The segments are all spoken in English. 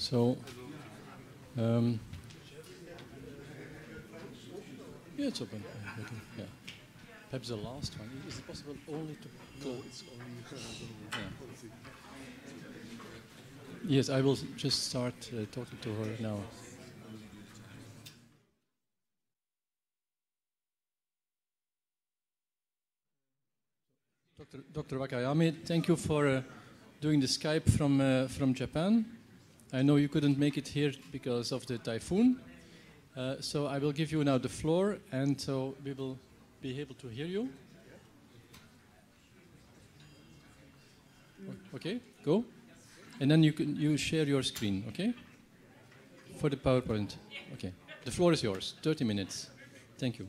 So, um, yeah, it's open. Yeah. Perhaps the last one. Is it possible only to only yeah. Yes, I will just start uh, talking to her now. Dr. Dr. Wakayama, thank you for uh, doing the Skype from, uh, from Japan. I know you couldn't make it here because of the typhoon. Uh, so I will give you now the floor, and so we will be able to hear you. Okay, go. And then you can you share your screen, okay? For the PowerPoint. Okay. The floor is yours. 30 minutes. Thank you.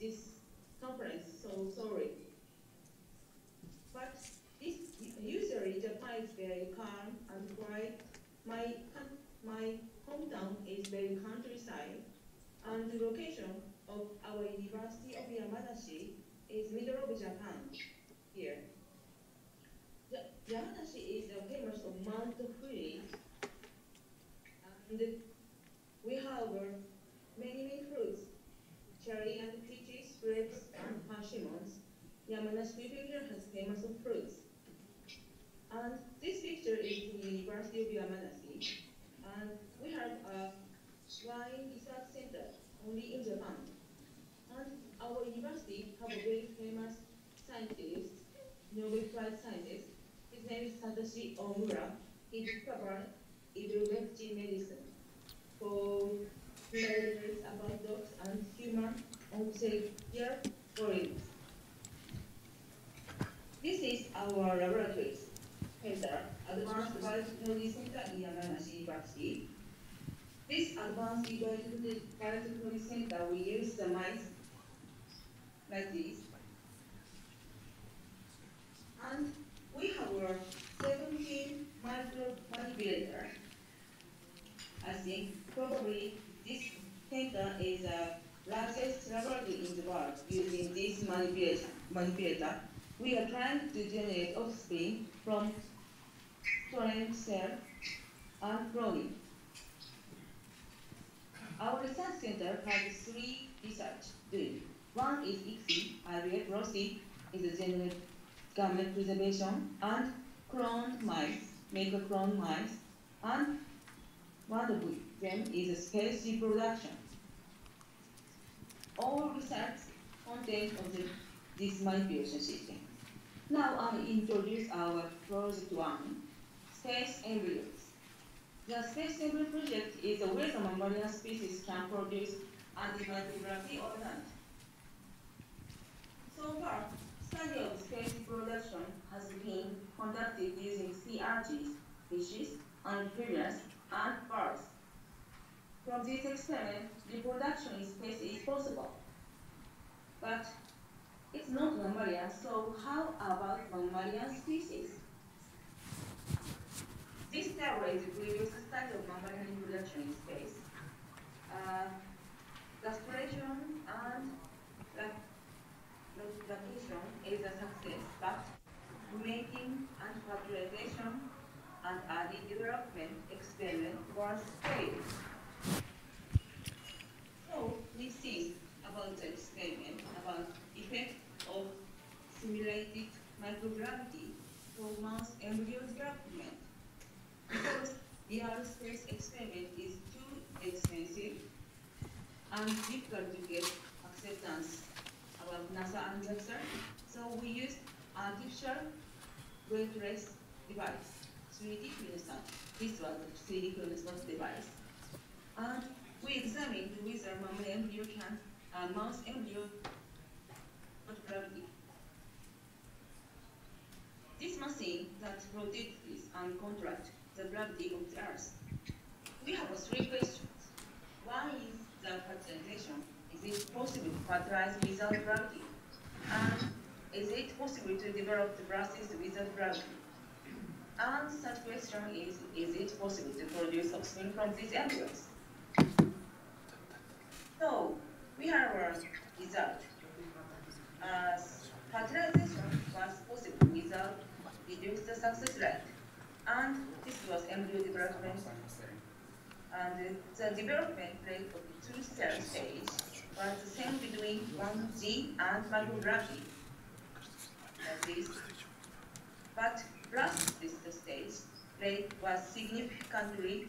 this conference. So sorry. But this usually Japan is very calm and quiet. My my hometown is very countryside, and the location of our University of Yamanashi is middle of Japan. Here, Yamanashi is uh, famous of Mount Fuji, and we have many many fruits, cherry and peaches, grapes and persimmons. Yamanashi Prefecture has famous fruits. And this picture is the University of Yamanashi. And we have a wine research center only in Japan. And our university have a very famous scientist, Nobel Prize scientist. His name is Satoshi Omura. He discovered ivermectin medicine for learners about dogs and human behavior for it. This is our laboratory center, Advanced Biotechnology Center in Yamanashi University. This Advanced Biotechnology Center, we use the mice like this. And we have a 17 micro manipulator. I think probably this center is the largest laboratory in the world using this manipulator. We are trying to generate offspring from cloned cell and cloning. Our research center has three research doing. One is ICSI, IVF ROSI, is a general gamete preservation, and cloned mice, make a cloned mice, and one of them is a space reproduction. All research content of the, this manipulation system. Now I introduce our project one, space embryos. The space embryo project is a way the mammalian species can produce antimicrobial overnight. So far, study of space reproduction has been conducted using urchins, fishes, amphibians, and birds. From this experiment, reproduction in space is possible. But it's not mammalian, so how about mammalian species? This theory reviews the study of mammalian reproduction in space, uh, and replication is a success, but mating and fertilization and early development experiment was failed we think about the experiment, about effect of simulated microgravity for mouse embryo development. Because the space experiment is too expensive and difficult to get acceptance about NASA and JAXA, so we used artificial weightless device, 3D This was 3D Renaissance device. And we examined whether mammary embryo can, uh, mouse embryo gravity. This machine that rotates and contracts the gravity of the Earth. We have three questions. One is the fertilization. Is it possible to fertilize without gravity? And is it possible to develop the grasses without gravity? And such question is, is it possible to produce offspring from these embryos? So, we have a result. Uh, fertilization was possible without reduced success rate. And this was embryo development. And the development rate of the two-cell stage was the same between 1G and microgravity. Like this. But last this stage rate was significantly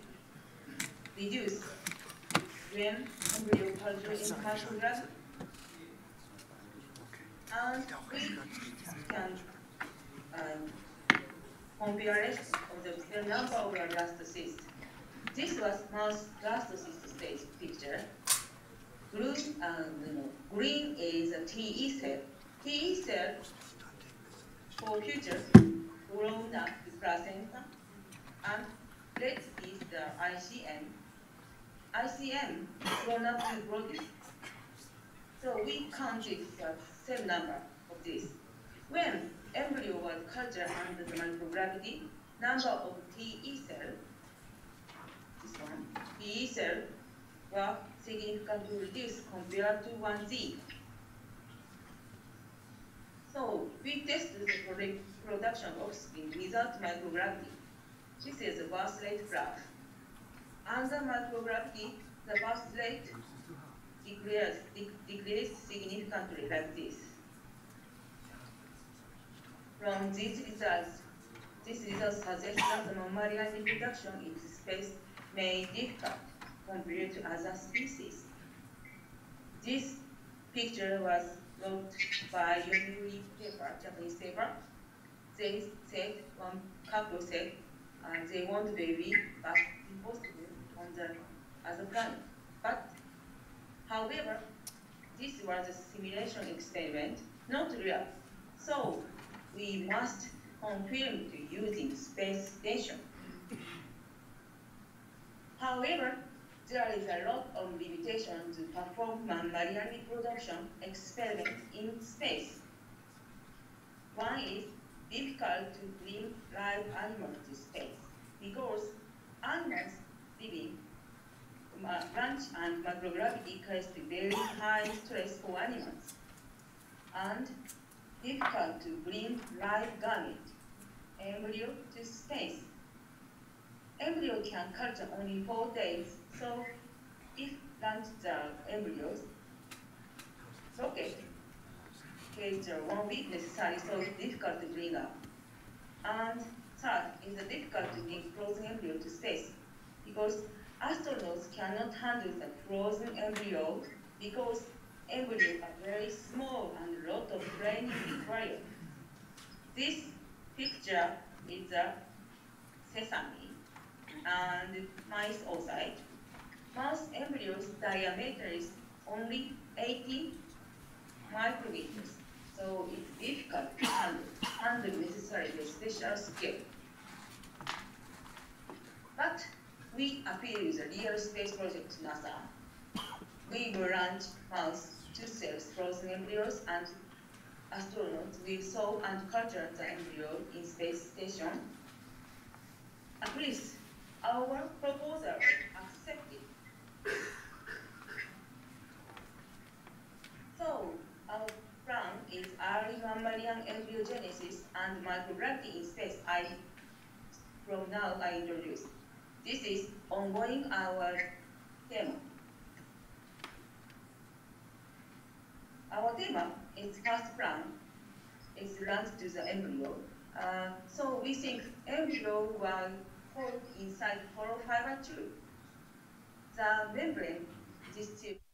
reduced microgravity. And we can um, comparison of the, of blastocysts. This was mouse blastocyst stage picture. Blue and green is a TE cell. TE cell for future grown up placenta, and red is the ICM. ICM grown up with body. So we counted the same number of this. When embryo was cultured under the microgravity, number of TE cell, this one, TE cell were significantly reduced compared to 1G. So we tested the production of offspring without microgravity. This is a birth rate graph. Under microgravity, the birth rate decreased, decreased significantly like this. From these results, this result suggests that the mammalian reproduction in space may differ compared to other species. This picture was wrote by Yomiuri paper, Japanese paper. They said, one couple said, uh, they want baby, but impossible on the other planet. But, however, this was a simulation experiment, not real. So, we must confirm to using space station. However, there is a lot of limitation to perform mammalian reproduction experiments in space. One is difficult to bring live animals to space because animals living ranch and microgravity causes very high stress for animals and difficult to bring live gamete embryo to space. Embryo can culture only four days, so if lunch the embryos, rocket cage won't be necessary, so difficult to bring up. And third is the difficult to bring frozen embryo to space because astronauts cannot handle the frozen embryo because embryos are very small and a lot of training required. This picture is a sesame and mice oocyte. Mouse embryos diameter is only 80 micrometers, so it's difficult to handle, handle necessarily special skill. But we appeal with the space project NASA. We will launch mouse two cells frozen embryos and astronauts will sow and culture the embryo in space station. At least our proposal accepted. So our plan is early mammalian embryogenesis and microgravity in space. I from now I introduce. This is ongoing our theme. Our theme is first plan is linked to the embryo. Uh, so we think embryo will hold inside hollow fiber tube. The membrane distributes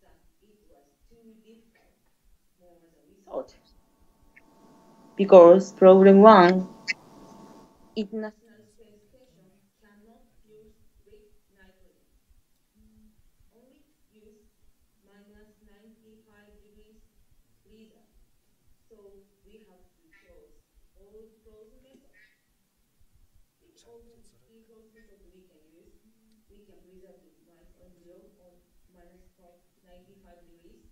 that it was too difficult. Because problem one, International Space Station cannot use liquid nitrogen. Only use minus 95 degrees freezer. So we have to choose old frozen method. Which old free frozen method we can use? We can preserve the life embryo on minus 95 degrees.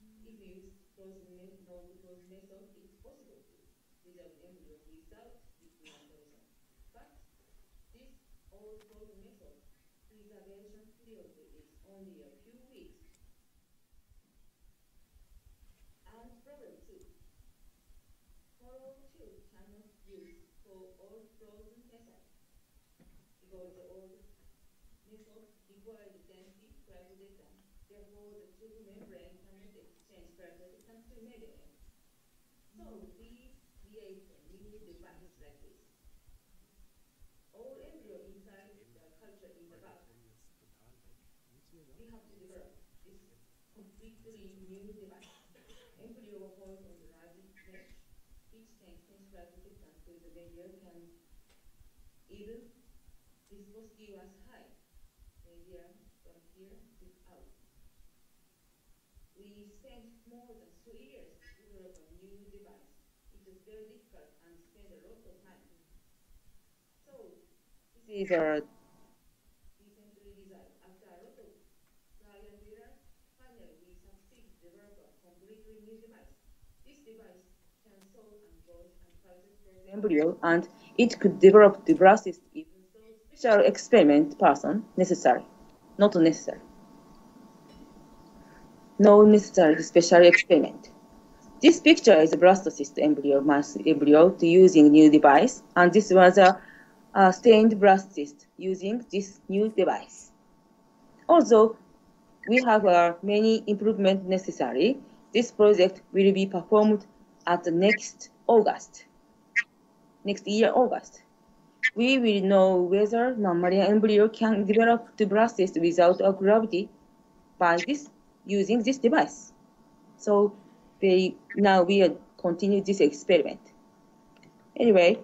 If we use frozen method, no frozen method, it's possible to preserve the embryo without liquid nitrogen. But this old frozen method, preservation period is only a few weeks. And problem two, Coral two cannot use for old frozen method because the old method required density data. Therefore, the two membrane cannot exchange data to medium. So we create a new device like this. All embryo inside the culture in the back. We have to develop this hold on the can was high. From here to out. We spent more than three years to develop a new device. It was very difficult and spent a lot of time. So this is recently designed after a lot of trial and error. Finally, we succeeded to develop a completely new device. This device can sew and wash and culture the embryo, and it could develop the blastocyst so special experiment person necessary, not necessary. No necessary special experiment. This picture is a blastocyst embryo, mouse embryo using new device, and this was a, a stained blastocyst using this new device. Also, we have uh, many improvement necessary. This project will be performed at the next August, next year August. We will know whether mammalian embryo can develop the blastocyst without a gravity by this using this device. So they now we are continue this experiment. Anyway,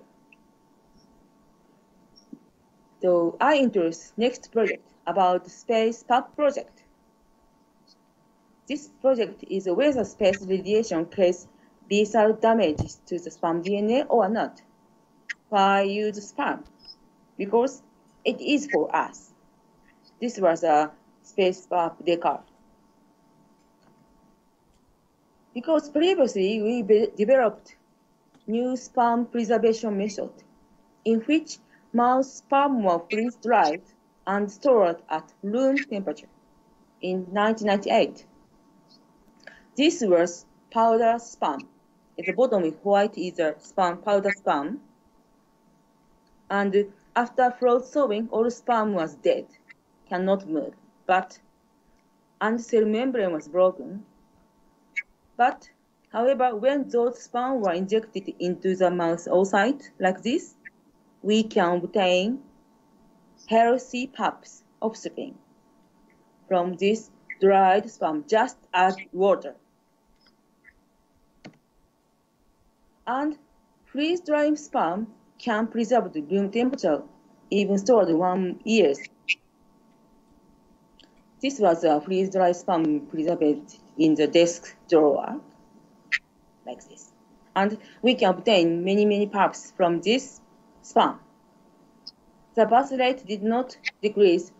so I introduce next project about space PAP project. This project is whether space radiation cause lethal damage to the sperm DNA or not. Why use sperm? Because it is for us. This was a space PAP Descartes. Because previously we developed new sperm preservation method in which mouse sperm were freeze-dried and stored at room temperature in 1998. This was powder sperm. At the bottom is white is a sperm, powder sperm. And after float thawing, all sperm was dead, cannot move. But and cell membrane was broken. But however, when those sperm were injected into the mouse oocyte like this, we can obtain healthy pups offspring from this dried sperm. Just add water. And freeze-drying sperm can preserve the room temperature, even stored one years. This was a freeze-dried sperm preserved in the desk drawer, like this. And we can obtain many, many pups from this sperm. The birth rate did not decrease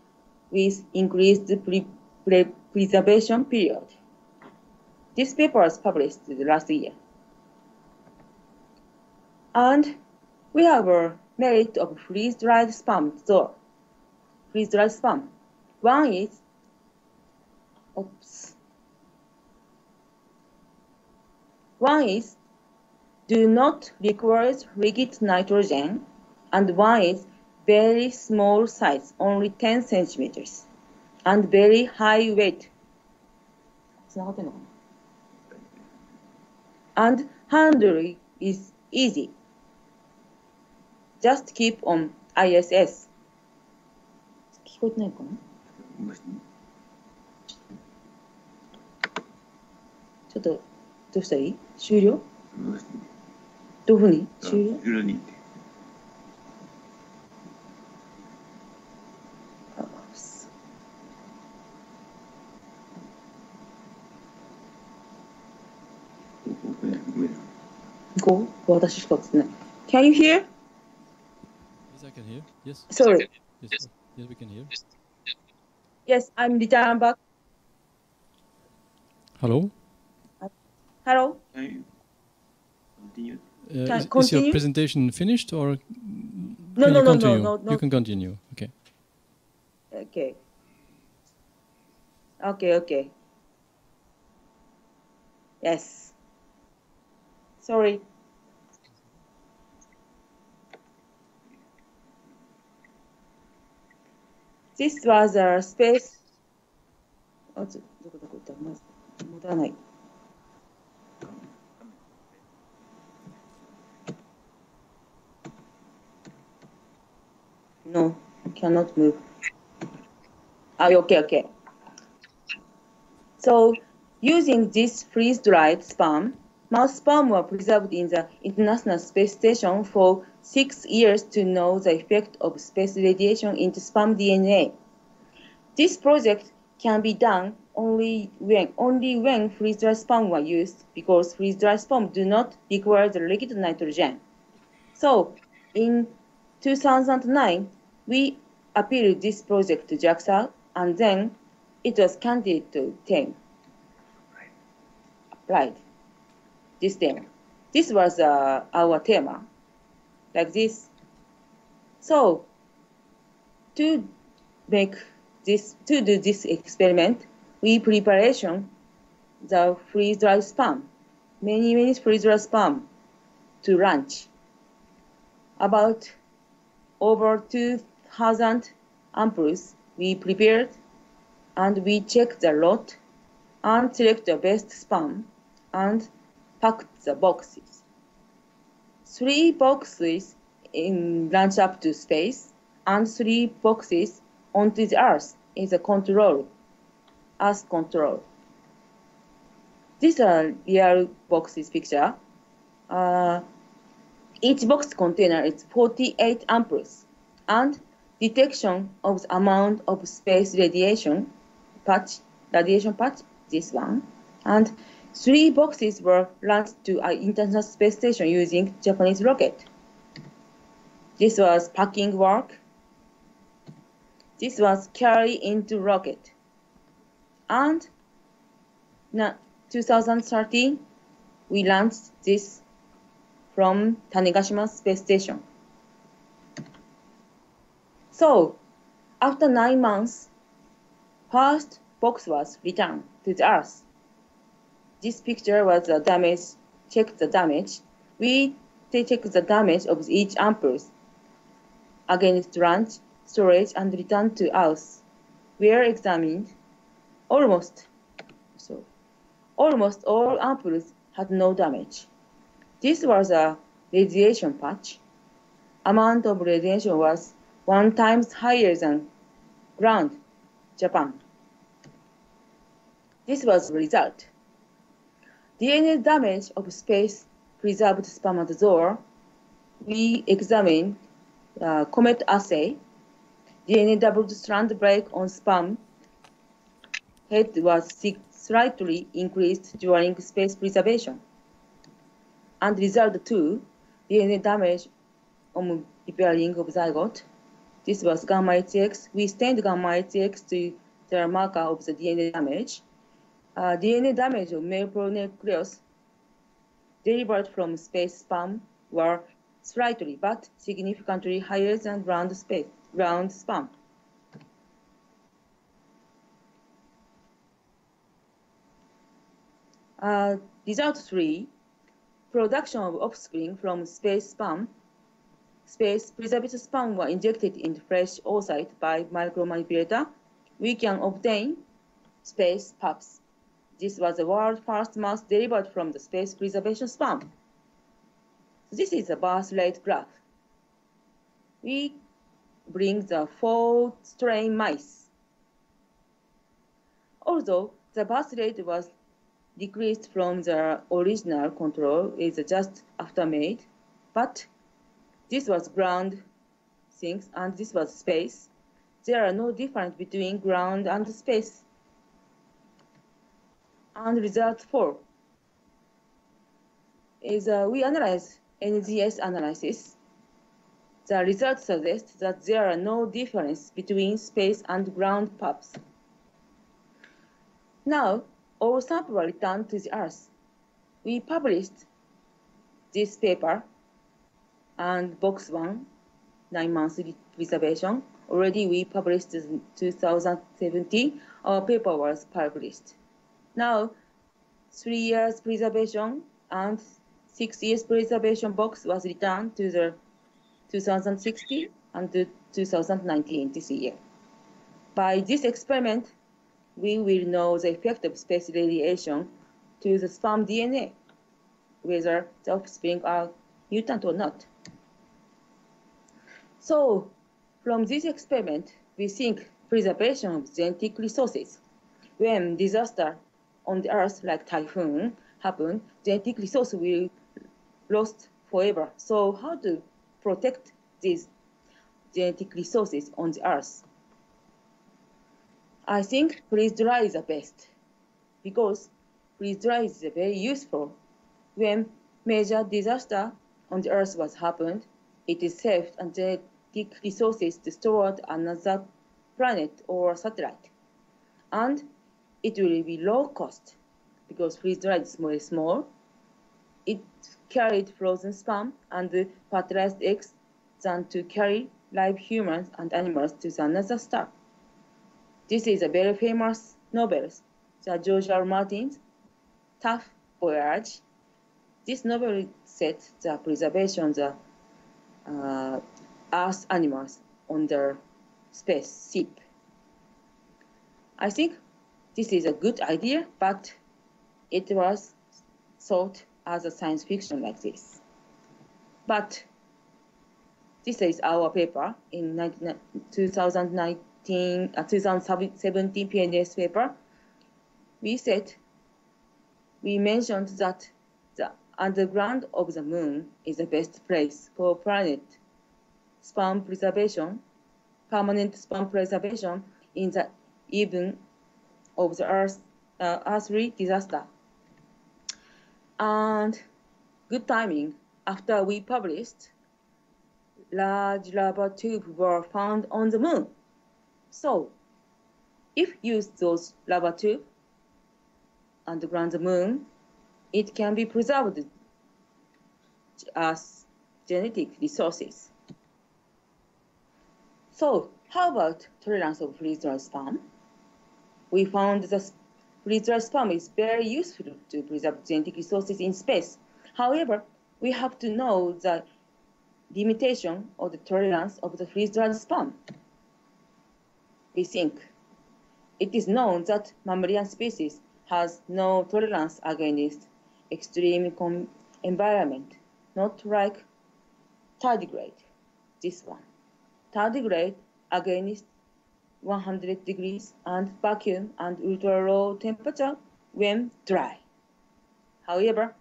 with increased pre- pre- preservation period. This paper was published last year. And we have a of freeze-dried spam. So, freeze-dried spam. One is, oops. One is, do not require liquid nitrogen, and one is very small size, only 10 centimeters, and very high weight. And handling is easy Just keep on ISS. 聞こえてないかな？ちょっと、どうしたらいい？終了？どういうふうに？終了？後ろに行ってあごめんご？めん 5? 私しか映ってない。Can you hear? Yes, I can hear. Yes. Sorry. Yes. Yes, we can hear. Yes, I'm return back. Hello. Hello? Can you continue? Uh, Can- is, is your presentation finished or No, can no, you no, no, no, no. You can continue. Okay. Okay. Okay, okay. Yes. Sorry. This was a space. Oh, no, cannot move. Ah, okay, okay. So using this freeze-dried sperm, mouse sperm were preserved in the International Space Station for six years to know the effect of space radiation into sperm DNA. This project can be done only when only when freeze-dried sperm were used because freeze-dried sperm do not require the liquid nitrogen. So, in 2009, we appealed this project to JAXA, and then it was candidate to TEM. Right. This theme. This was uh, our theme, like this. So, to make this, to do this experiment, we preparation the freeze-dried sperm, many many freeze-dried sperm, to lunch. About over 2,000 ampoules we prepared and we checked the lot and select the best sperm and packed the boxes. Three boxes in launch up to space and three boxes onto the Earth is a control, Earth control. These are real boxes picture. Uh, each box container is 48 ampoules, and detection of the amount of space radiation patch, radiation patch, this one, and three boxes were launched to an International Space Station using Japanese rocket. This was packing work. This was carry into rocket. And na 2013, we launched this from Tanegashima Space Station. So, after nine months, first box was returned to the Earth. This picture was the damage, check the damage. We check the damage of each ampoule against lunch, storage, and return to us. We Were examined. Almost, so, almost all ampoules had no damage. This was a radiation patch. Amount of radiation was one times higher than ground, Japan. This was the result. DNA damage of space preserved spermatozoa. We examined uh, comet assay. DNA double strand break on sperm head was slightly increased during space preservation. And result two, DNA damage on repairing of zygote. This was gamma HX. We stained gamma HX to the marker of the DNA damage. Uh, DNA damage of male pronucleus derived from space sperm were slightly but significantly higher than round, space ground sperm. Uh, result three, production of offspring from space sperm. Space preserved sperm were injected into fresh oocyte by micromanipulator. We can obtain space pups. This was the world's first mouse delivered from the space preservation sperm. This is the birth rate graph. We bring the four strain mice. Although the birth rate was decreased from the original control is just after made, but this was ground things and this was space. There are no difference between ground and space. And result four is uh, we analyze NGS analysis. The results suggest that there are no difference between space and ground pups. Now, all samples returned to the Earth. We published this paper and box one, nine months preservation. Already we published in 2017. Our paper was published. Now, three years preservation and six years preservation box was returned to the 2016 and 2019 this year. By this experiment, we will know the effect of space radiation to the sperm DNA, whether the offspring are mutant or not. So from this experiment, we think preservation of genetic resources. When disaster on the earth like typhoon happen, genetic resource will lost forever. So how to protect these genetic resources on the earth? I think freeze dry is the best because freeze dry is very useful. When major disaster on the earth was happened, it is safe and genetic resources on another planet or satellite. And it will be low cost because freeze dried is very small. It carried frozen sperm and the fertilized eggs than to carry live humans and animals to the another star. This is a very famous novel, the George R. Martin's Tuf Voyage. This novel set the preservation of the uh, Earth animals on their spaceship. I think this is a good idea, but it was thought as a science fiction like this. But this is our paper in 19, 2019 uh, 2017 PNAS paper, we said, we mentioned that the underground of the moon is the best place for planet sperm preservation, permanent sperm preservation in the even of the Earth, uh, disaster. And good timing, after we published, large lava tubes were found on the moon. So if use those lava tube underground the moon, it can be preserved as genetic resources. So how about tolerance of freeze-dried sperm? We found that freeze-dried sperm is very useful to preserve genetic resources in space. However, we have to know the limitation of the tolerance of the freeze-dried sperm we think. It is known that mammalian species has no tolerance against extreme environment, not like tardigrade, this one. Tardigrade against 100 degrees and vacuum and ultra low temperature when dry. However,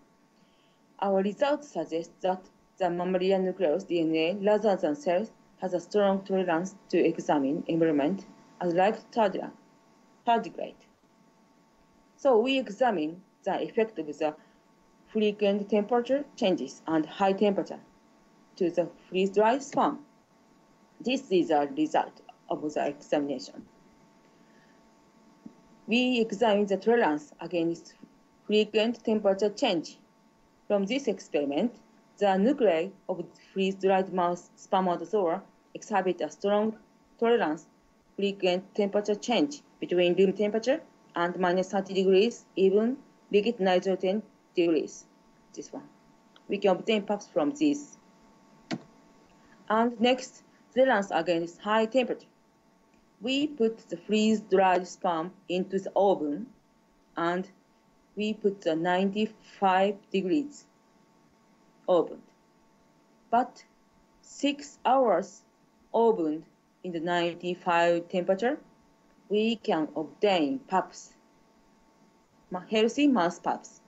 our results suggest that the mammalian nucleus DNA rather than cells has a strong tolerance to examine environment as like tardigrade. So we examine the effect of the frequent temperature changes and high temperature to the freeze-dried sperm. This is a result of the examination. We examine the tolerance against frequent temperature change. From this experiment, the nuclei of freeze-dried mouse spermatozoa exhibit a strong tolerance frequent temperature change between room temperature and minus 30 degrees, even liquid nitrogen degrees. This one. We can obtain pups from this. And next, tolerance against high temperature. We put the freeze-dried sperm into the oven and we put the 95 degrees oven. But six hours ovened in the 95 temperature, we can obtain pups, healthy mouse pups.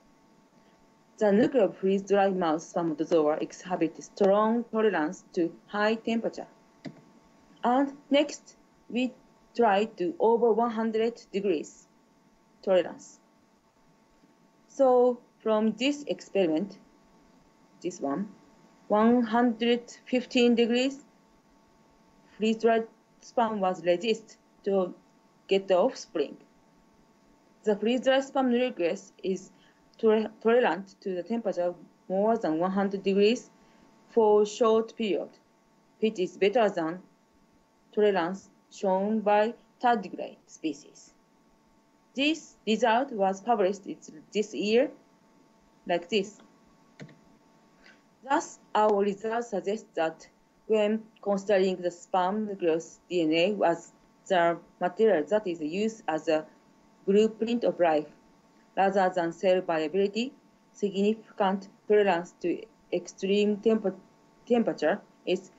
The nuclear freeze-dried mouse spermatozoa exhibit strong tolerance to high temperature. And next, we try to over 100 degrees tolerance. So from this experiment, this one, 115 degrees, freeze-dried sperm was resist to get the offspring. The freeze-dried sperm nucleus is tolerant to the temperature more than 100 degrees for short period, which is better than tolerance shown by tardigrade species. This result was published this year like this. Thus, our results suggest that when considering the sperm nucleus DNA as the material that is used as a blueprint of life, rather than cell viability, significant tolerance to extreme temper- temperature is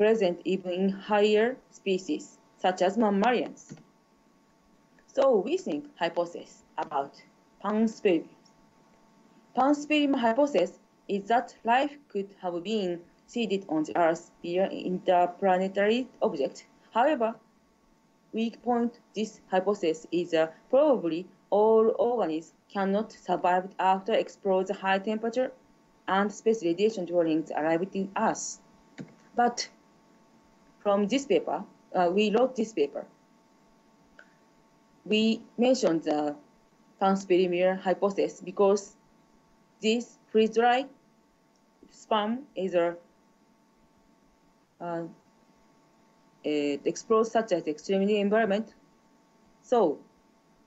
present even in higher species, such as mammalians. So we think hypothesis about panspermia. Panspermia hypothesis is that life could have been seeded on the Earth via interplanetary object. However, weak point this hypothesis is that probably all organisms cannot survive after exposure to high temperature and space radiation during the arrival to Earth. But from this paper, uh, we wrote this paper. We mentioned the panspermia hypothesis because this freeze-dried sperm is a uh, explores such as extremely environment. So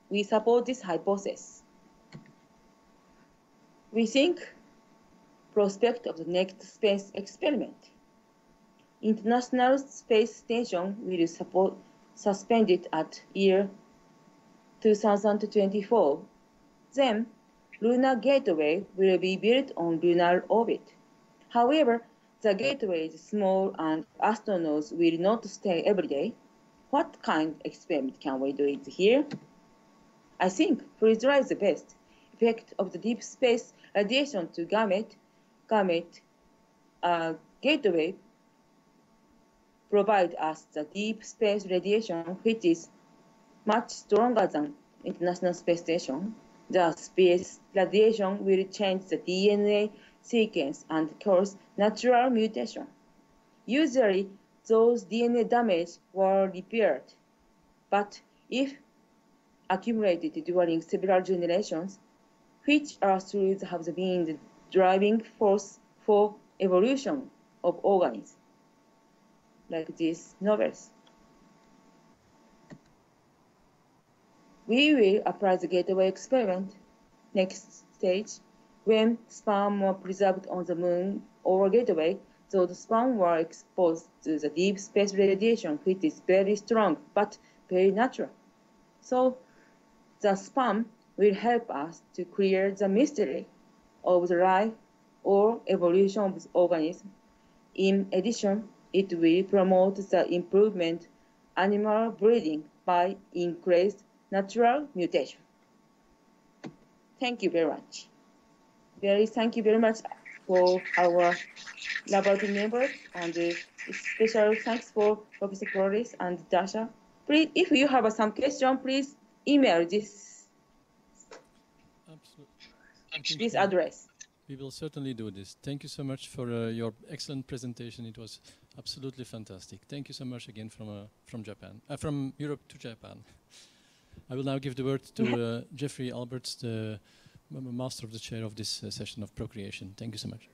we support this hypothesis. We think prospect of the next space experiment. International Space Station will support suspended at year 2024. Then Lunar Gateway will be built on lunar orbit. However, the gateway is small and astronauts will not stay every day. What kind of experiment can we do it here? I think freeze-dry is the best. Effect of the deep space radiation to gamete, gamete uh, gateway provide us the deep space radiation which is much stronger than International Space Station. The space radiation will change the DNA sequence and cause natural mutation. Usually, those DNA damage were repaired, but if accumulated during several generations, which are through have been the driving force for evolution of organisms, like these novels. We will apply the gateway experiment next stage when sperm were preserved on the moon or gateway, so the sperm were exposed to the deep space radiation, which is very strong but very natural. So the sperm will help us to clear the mystery of the life or evolution of the organism. In addition, it will promote the improvement animal breeding by increased natural mutation. Thank you very much. Very thank you very much for our laboratory members and uh, special thanks for Professor Flores and Dasha. Please, if you have uh, some question, please email this Absolutely. This address. We will certainly do this. Thank you so much for uh, your excellent presentation. It was absolutely fantastic. Thank you so much again from uh, from Japan, uh, from Europe to Japan. I will now give the word to uh, Jeffrey Alberts, the m- m- master of the chair of this uh, session of procreation. Thank you so much.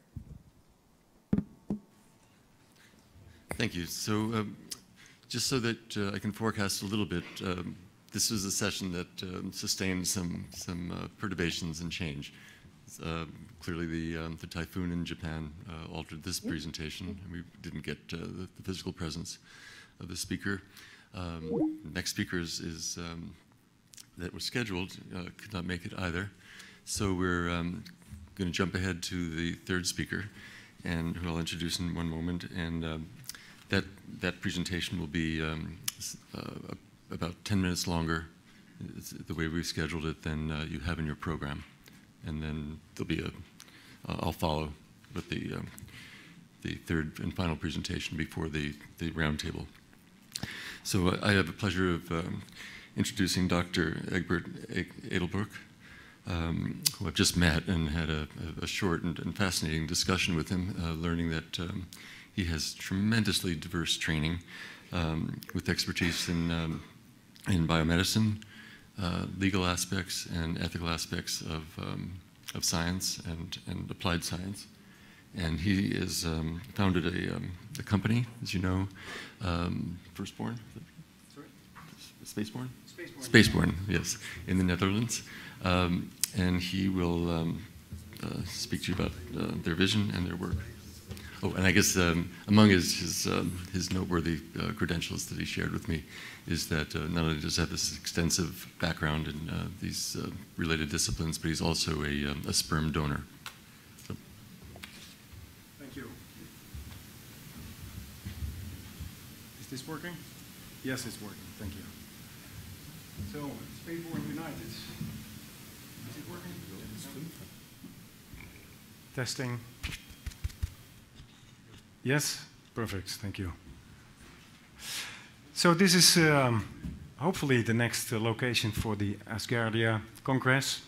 Thank you. So, um, just so that uh, I can forecast a little bit, um, this was a session that um, sustained some some uh, perturbations and change. Uh, clearly, the um, the typhoon in Japan uh, altered this presentation, and we didn't get uh, the, the physical presence of the speaker. Um, next speaker is, is um, that was scheduled uh, could not make it either. So we're um, going to jump ahead to the third speaker, and who I'll introduce in one moment. And um, that that presentation will be um, uh, about 10 minutes longer, the way we've scheduled it, than uh, you have in your program. And then there'll be a, uh, I'll follow with the um, the third and final presentation before the the roundtable. So uh, I have the pleasure of um, introducing Dr. Egbert Edelbroek, um, who I've just met and had a, a short and, and, fascinating discussion with him, uh, learning that um, he has tremendously diverse training um, with expertise in, um, in biomedicine, uh, legal aspects, and ethical aspects of, um, of science and, and applied science. And he has um, founded a, a, company, as you know, Firstborn, sorry, spaceborn, Spaceborne. SpaceBorn, yes, in the Netherlands. Um, and he will um, uh, speak to you about uh, their vision and their work. Oh, and I guess um, among his his, um, his noteworthy uh, credentials that he shared with me is that uh, not only does he have this extensive background in uh, these uh, related disciplines, but he's also a, um, a sperm donor. So. Thank you. Is this working? Yes, it's working. Thank you. So, SpaceBorn United. Is it working? Testing. Yes? Perfect. Thank you. So this is um, hopefully the next uh, location for the Asgardia Congress.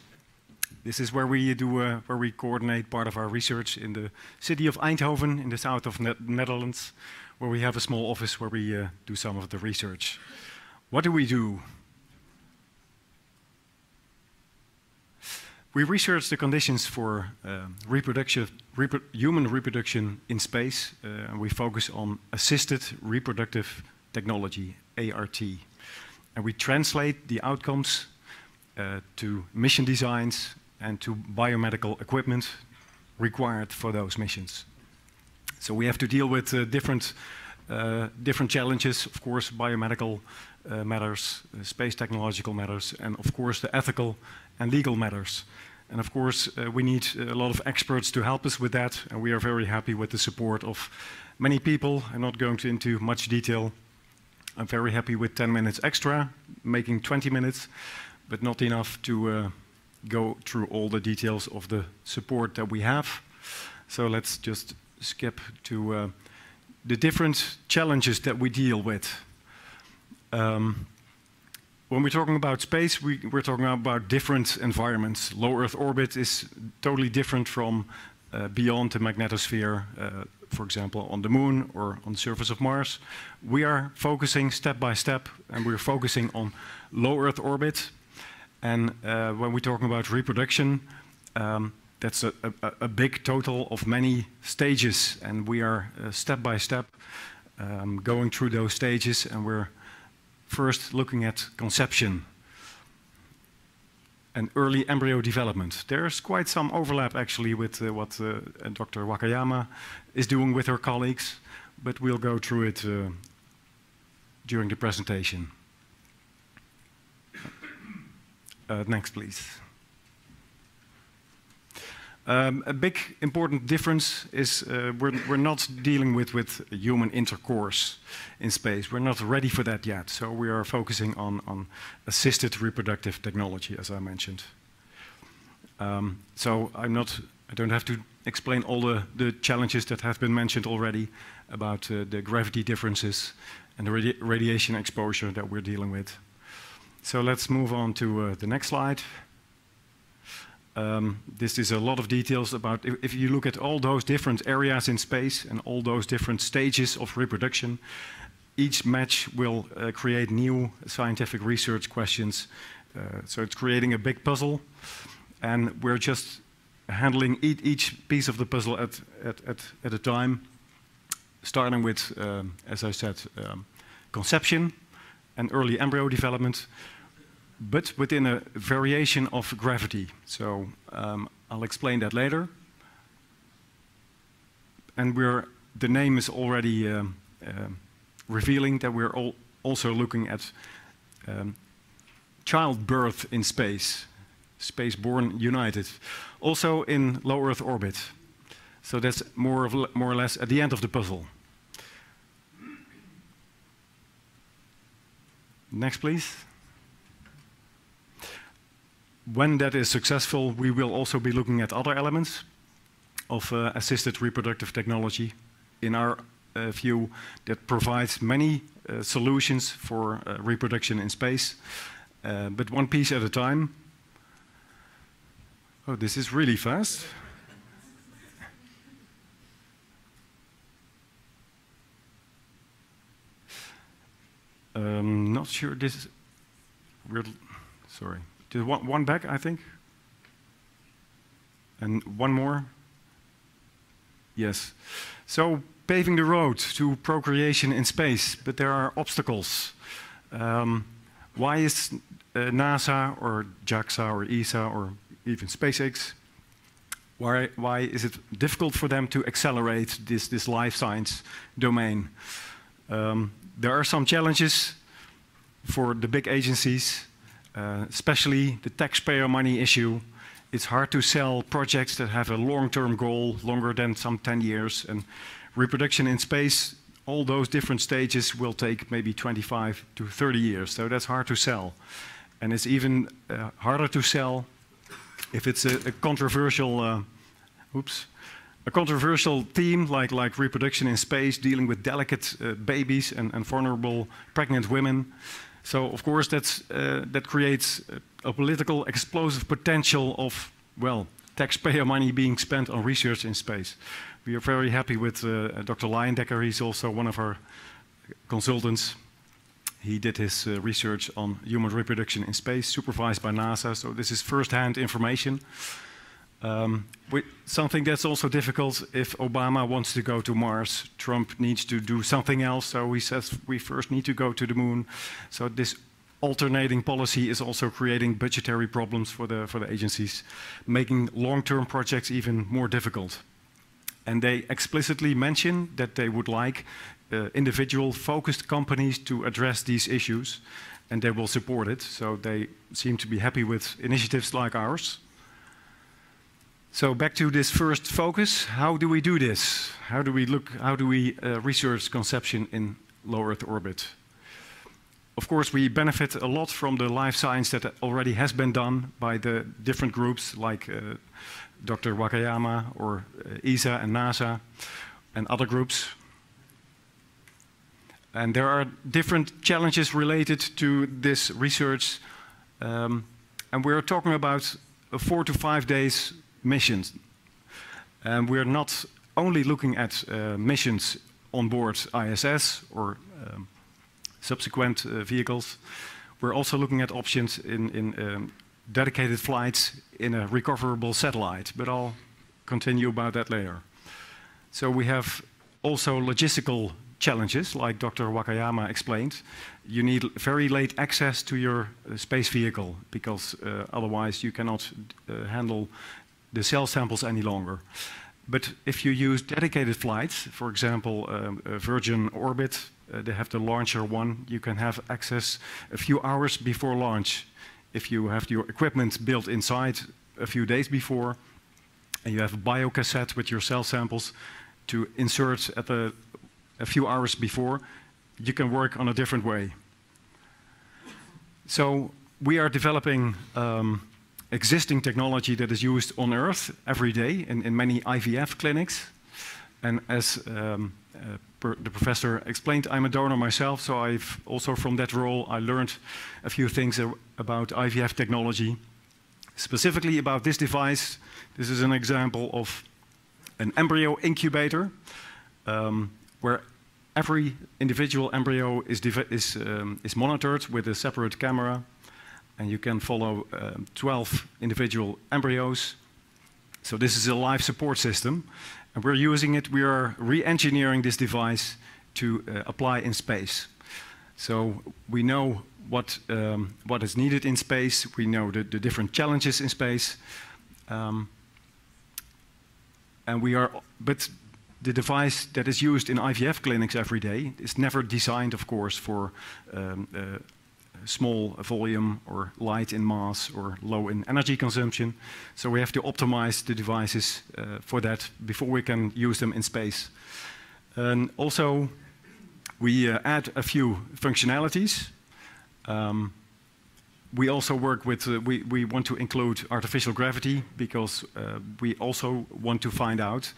This is where we do uh, where we coordinate part of our research in the city of Eindhoven in the south of the Netherlands, where we have a small office where we uh, do some of the research. What do we do? We research the conditions for uh, reproduction, repro human reproduction in space. Uh, and we focus on assisted reproductive technology, ART. And we translate the outcomes uh, to mission designs and to biomedical equipment required for those missions. So we have to deal with uh, different, uh, different challenges, of course, biomedical matters, space technological matters, and of course the ethical and legal matters. And of course, uh, we need a lot of experts to help us with that, and we are very happy with the support of many people. I'm not going to into much detail. I'm very happy with 10 minutes extra, making 20 minutes, but not enough to uh, go through all the details of the support that we have. So let's just skip to uh, the different challenges that we deal with. Um, when we're talking about space, we, are talking about different environments. Low Earth orbit is totally different from uh, beyond the magnetosphere, uh, for example, on the moon or on the surface of Mars. We are focusing step by step, and we're focusing on low Earth orbit. And uh, when we're talking about reproduction, um, that's a, a, a, big total of many stages, and we are uh, step by step um, going through those stages, and we're First, looking at conception and early embryo development. There's quite some overlap actually with uh, what uh, Dr. Wakayama is doing with her colleagues, but we'll go through it uh, during the presentation. Uh, next, please. Um, a big important difference is uh, we're, we're not dealing with, with human intercourse in space. We're not ready for that yet. So we are focusing on, on assisted reproductive technology, as I mentioned. Um, so I'm not, I don't have to explain all the, the challenges that have been mentioned already about uh, the gravity differences and the radi radiation exposure that we're dealing with. So let's move on to uh, the next slide. Um, this is a lot of details about if, if, you look at all those different areas in space and all those different stages of reproduction, each match will uh, create new scientific research questions. Uh, so it's creating a big puzzle, and we're just handling each, each piece of the puzzle at, at, at, at a time, starting with, um, as I said, um, conception and early embryo development, but within a variation of gravity. So um, I'll explain that later. And we're, the name is already um, uh, revealing that we're all also looking at um, childbirth in space, space-born united, also in low Earth orbit. So that's more, of, more or less at the end of the puzzle. Next, please. When that is successful, we will also be looking at other elements of uh, assisted reproductive technology. In our uh, view, that provides many uh, solutions for uh, reproduction in space, uh, but one piece at a time. Oh, this is really fast. Um, not sure this. Sorry. Just one, one back, I think. And one more. Yes. So paving the road to procreation in space, but there are obstacles. Um, why is uh, NASA or JAXA or ESA or even SpaceX, why, why is it difficult for them to accelerate this, this life science domain? Um, there are some challenges for the big agencies, uh, especially the taxpayer money issue. It's hard to sell projects that have a long-term goal, longer than some 10 years. And reproduction in space, all those different stages will take maybe 25 to 30 years. So that's hard to sell. And it's even uh, harder to sell if it's a, a controversial, uh, oops, a controversial theme like, like reproduction in space, dealing with delicate uh, babies and, and, vulnerable pregnant women. So, of course, that's, uh, that creates a, political explosive potential of, well, taxpayer money being spent on research in space. We are very happy with uh, Dr. Leyendecker. He's also one of our consultants. He did his uh, research on human reproduction in space, supervised by NASA. So, this is first hand information. Um, something that's also difficult if Obama wants to go to Mars, Trump needs to do something else. So he says we first need to go to the moon. So this alternating policy is also creating budgetary problems for the for the agencies, making long-term projects even more difficult. And they explicitly mention that they would like uh, individual focused companies to address these issues, and they will support it. So they seem to be happy with initiatives like ours. So back to this first focus, how do we do this? How do we look, how do we uh, research conception in low Earth orbit? Of course, we benefit a lot from the life science that already has been done by the different groups like uh, Dr. Wakayama or uh, ESA and NASA and other groups. And there are different challenges related to this research. Um, and we're talking about four to five days missions. And we're not only looking at uh, missions on board ISS or um, subsequent uh, vehicles, we're also looking at options in, in um, dedicated flights in a recoverable satellite, but I'll continue about that later. So we have also logistical challenges, like Dr. Wakayama explained. You need very late access to your uh, space vehicle because uh, otherwise you cannot uh, handle the cell samples any longer. But if you use dedicated flights, for example, um, Virgin Orbit, uh, they have the Launcher One, you can have access a few hours before launch. If you have your equipment built inside a few days before, and you have a biocassette with your cell samples to insert at the, a few hours before, you can work on a different way. So we are developing um, existing technology that is used on Earth every day in, in many IVF clinics. And as um, uh, per the professor explained, I'm a donor myself, so I've also from that role I learned a few things about IVF technology. Specifically about this device, this is an example of an embryo incubator um, where every individual embryo is, is, um, is monitored with a separate camera and you can follow um, 12 individual embryos. So this is a life support system, and we're using it, we are re-engineering this device to uh, apply in space. So we know what, um, what is needed in space, we know the, the different challenges in space, um, and we are, but the device that is used in IVF clinics every day is never designed, of course, for um, uh, small volume or light in mass or low in energy consumption. So we have to optimize the devices uh, for that before we can use them in space. And also, we uh, add a few functionalities. Um, we also work with, uh, we, we want to include artificial gravity because uh, we also want to find out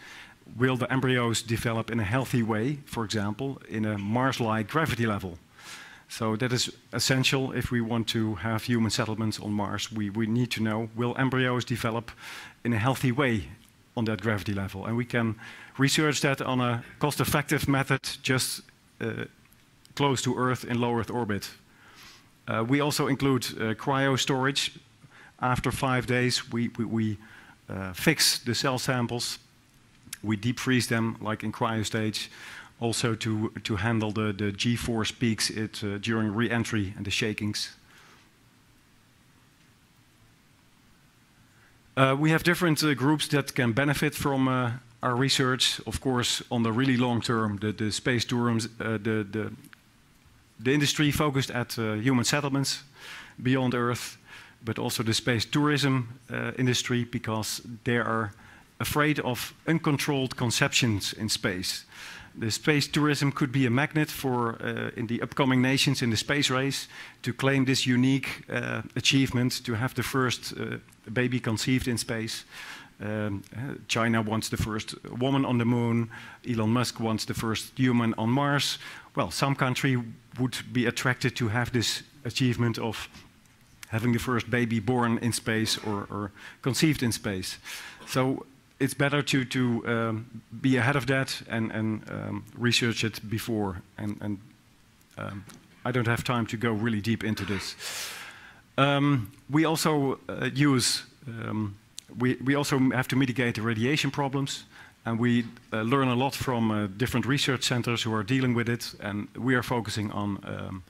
will the embryos develop in a healthy way, for example, in a Mars-like gravity level. So that is essential if we want to have human settlements on Mars. We, we need to know, will embryos develop in a healthy way on that gravity level? And we can research that on a cost-effective method just uh, close to Earth in low Earth orbit. Uh, we also include uh, cryo storage. After five days, we, we, we uh, fix the cell samples. We deep freeze them like in cryo stage also to, to handle the, the G-force peaks it, uh, during re-entry and the shakings. Uh, we have different uh, groups that can benefit from uh, our research. Of course, on the really long term, the, the space tourism, uh, the, the, the industry focused at uh, human settlements beyond Earth, but also the space tourism industry because they are afraid of uncontrolled conceptions in space the space tourism could be a magnet for uh, in the upcoming nations in the space race to claim this unique uh, achievement to have the first uh, baby conceived in space. Um, China wants the first woman on the moon. Elon Musk wants the first human on Mars. Well, some country would be attracted to have this achievement of having the first baby born in space or, or conceived in space. So it's better to, to um, be ahead of that and, and um, research it before. And, and um, I don't have time to go really deep into this. Um, we also uh, use, um, we, we also have to mitigate the radiation problems. And we uh, learn a lot from uh, different research centers who are dealing with it. And we are focusing on um,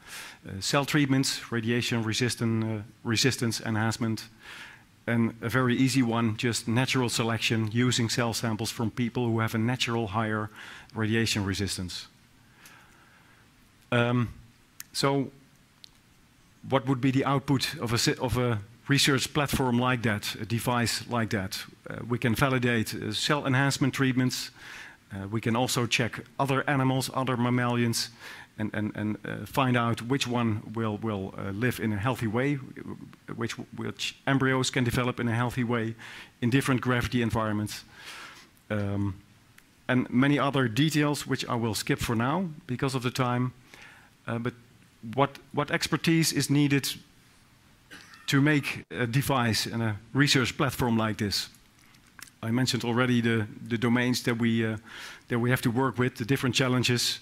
uh, cell treatments, radiation resistant, uh, resistance enhancement, and a very easy one, just natural selection using cell samples from people who have a natural higher radiation resistance. Um, so what would be the output of a, of a research platform like that, a device like that? Uh, we can validate uh, cell enhancement treatments. Uh, we can also check other animals, other mammalians, and, and, and uh, find out which one will, will uh, live in a healthy way, which, which embryos can develop in a healthy way in different gravity environments. Um, and many other details which I will skip for now because of the time. Uh, but what, what expertise is needed to make a device and a research platform like this? I mentioned already the, the domains that we, uh, that we have to work with, the different challenges.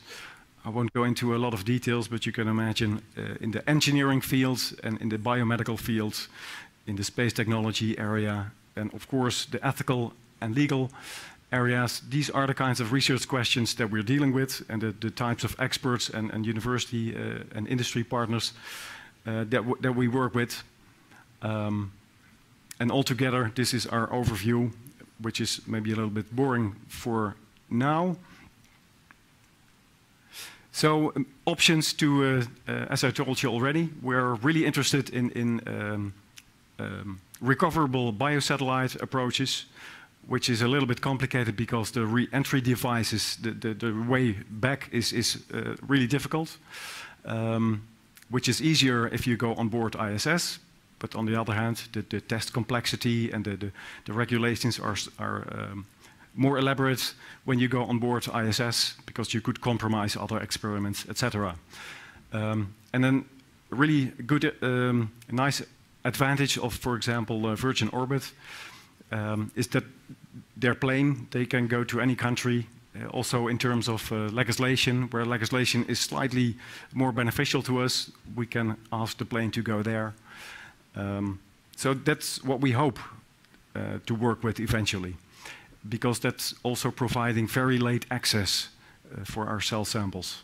I won't go into a lot of details, but you can imagine uh, in the engineering fields and in the biomedical fields, in the space technology area, and of course the ethical and legal areas. These are the kinds of research questions that we're dealing with and the, the types of experts and, and university uh, and industry partners uh, that, that we work with. Um, and altogether, this is our overview, which is maybe a little bit boring for now. So um, options to, uh, uh, as I told you already, we're really interested in, um, um, recoverable biosatellite approaches, which is a little bit complicated because the re-entry devices, the, the, way back is, is uh, really difficult, which is easier if you go on board ISS. But on the other hand, the, the test complexity and the, the regulations are, more elaborate when you go on board ISS because you could compromise other experiments, etc. Um, and then really good, um, nice advantage of, for example, uh, Virgin Orbit um, is that their plane, they can go to any country, uh, also in terms of uh, legislation, where legislation is slightly more beneficial to us, we can ask the plane to go there. Um, so that's what we hope uh, to work with eventually because that's also providing very late access uh, for our cell samples.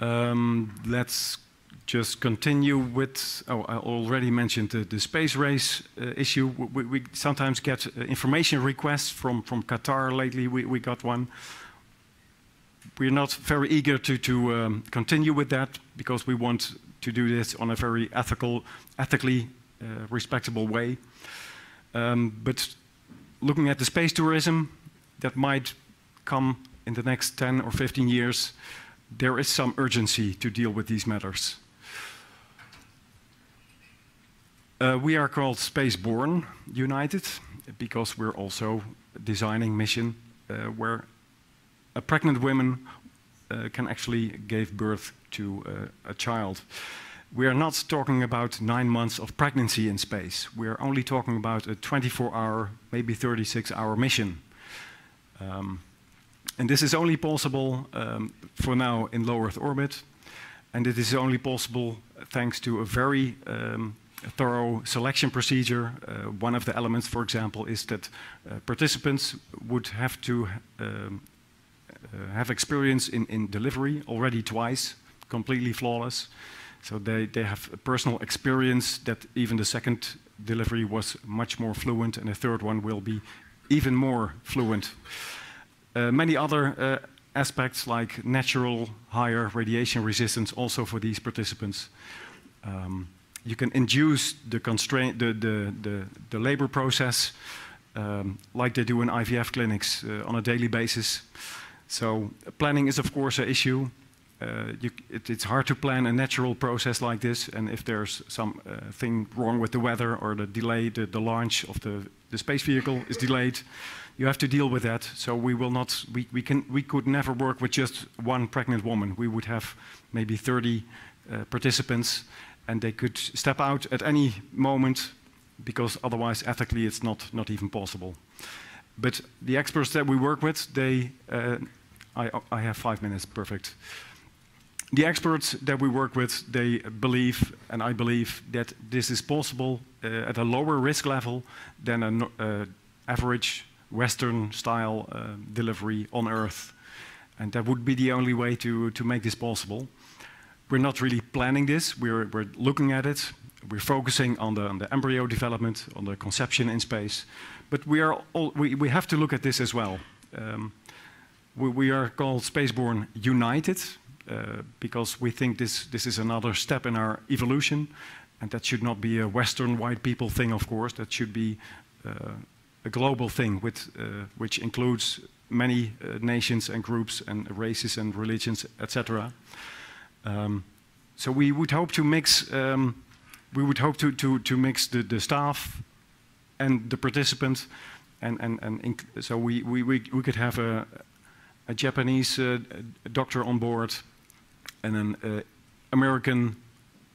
Um, let's just continue with, oh, I already mentioned the, the space race uh, issue. We, we, sometimes get uh, information requests from, from Qatar lately, we, we got one. we're not very eager to, to um, continue with that because we want to do this on a very ethical, ethically respectable way. Um, but looking at the space tourism that might come in the next 10 or 15 years, there is some urgency to deal with these matters. Uh, we are called SpaceBorn United because we're also designing mission uh, where a pregnant woman uh, can actually give birth to uh, a child. We are not talking about nine months of pregnancy in space. We are only talking about a 24-hour, maybe 36-hour mission. Um, and this is only possible um, for now in low Earth orbit. And it is only possible thanks to a very um, thorough selection procedure. Uh, one of the elements, for example, is that uh, participants would have to um, uh, have experience in, in delivery already twice, completely flawless. So they, they have a personal experience that even the second delivery was much more fluent and the third one will be even more fluent. Uh, many other uh, aspects like natural higher radiation resistance also for these participants. Um, you can induce the constraint, the, the, the, the labor process um, like they do in IVF clinics uh, on a daily basis. So planning is of course an issue. Uh, you, it, it's hard to plan a natural process like this, and if there's something uh, wrong with the weather or the delay, the, the launch of the, the space vehicle is delayed, you have to deal with that. So we will not, we, we, can, we could never work with just one pregnant woman. We would have maybe 30 uh, participants, and they could step out at any moment because otherwise ethically it's not, not even possible. But the experts that we work with, they, uh, I, I have five minutes, perfect. The experts that we work with, they believe, and I believe, that this is possible uh, at a lower risk level than an uh, average Western style uh, delivery on Earth. And that would be the only way to, to make this possible. We're not really planning this, we're, we're looking at it. We're focusing on the, on the embryo development, on the conception in space. But we, are all, we, we have to look at this as well. Um, we, we, are called SpaceBorn United because we think this, this is another step in our evolution. And that should not be a Western white people thing, of course. That should be uh, a global thing with, uh, which includes many uh, nations and groups and races and religions, etc. Um, so we would hope to mix, um, we would hope to, to, to mix the, the staff and the participants And, and, and so we, we, we, we could have a, a Japanese uh, doctor on board and an uh, American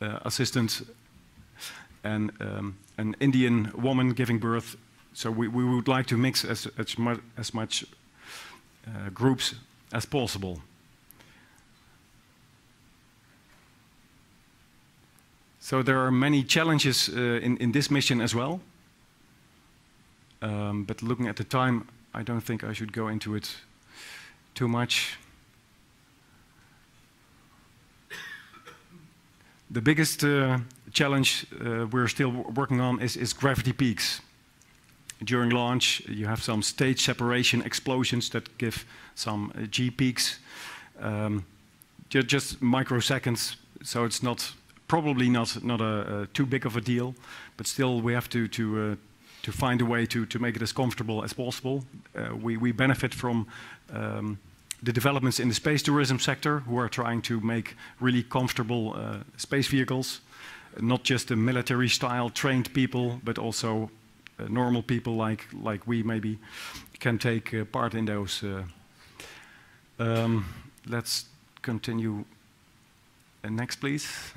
uh, assistant and um, an Indian woman giving birth. So we, we would like to mix as, as, as much uh, groups as possible. So there are many challenges uh, in, in this mission as well. Um, but looking at the time, I don't think I should go into it too much. The biggest uh, challenge uh, we're still working on is, is, gravity peaks. During launch, you have some stage separation explosions that give some uh, G peaks, um, ju just microseconds, so it's not probably not, not a, too big of a deal, but still we have to, to uh, to find a way to, to make it as comfortable as possible. Uh, we, we benefit from um, the developments in the space tourism sector who are trying to make really comfortable uh, space vehicles, not just the military style trained people, but also uh, normal people like, like we maybe can take uh, part in those. Uh, um, let's continue. Uh, next, please.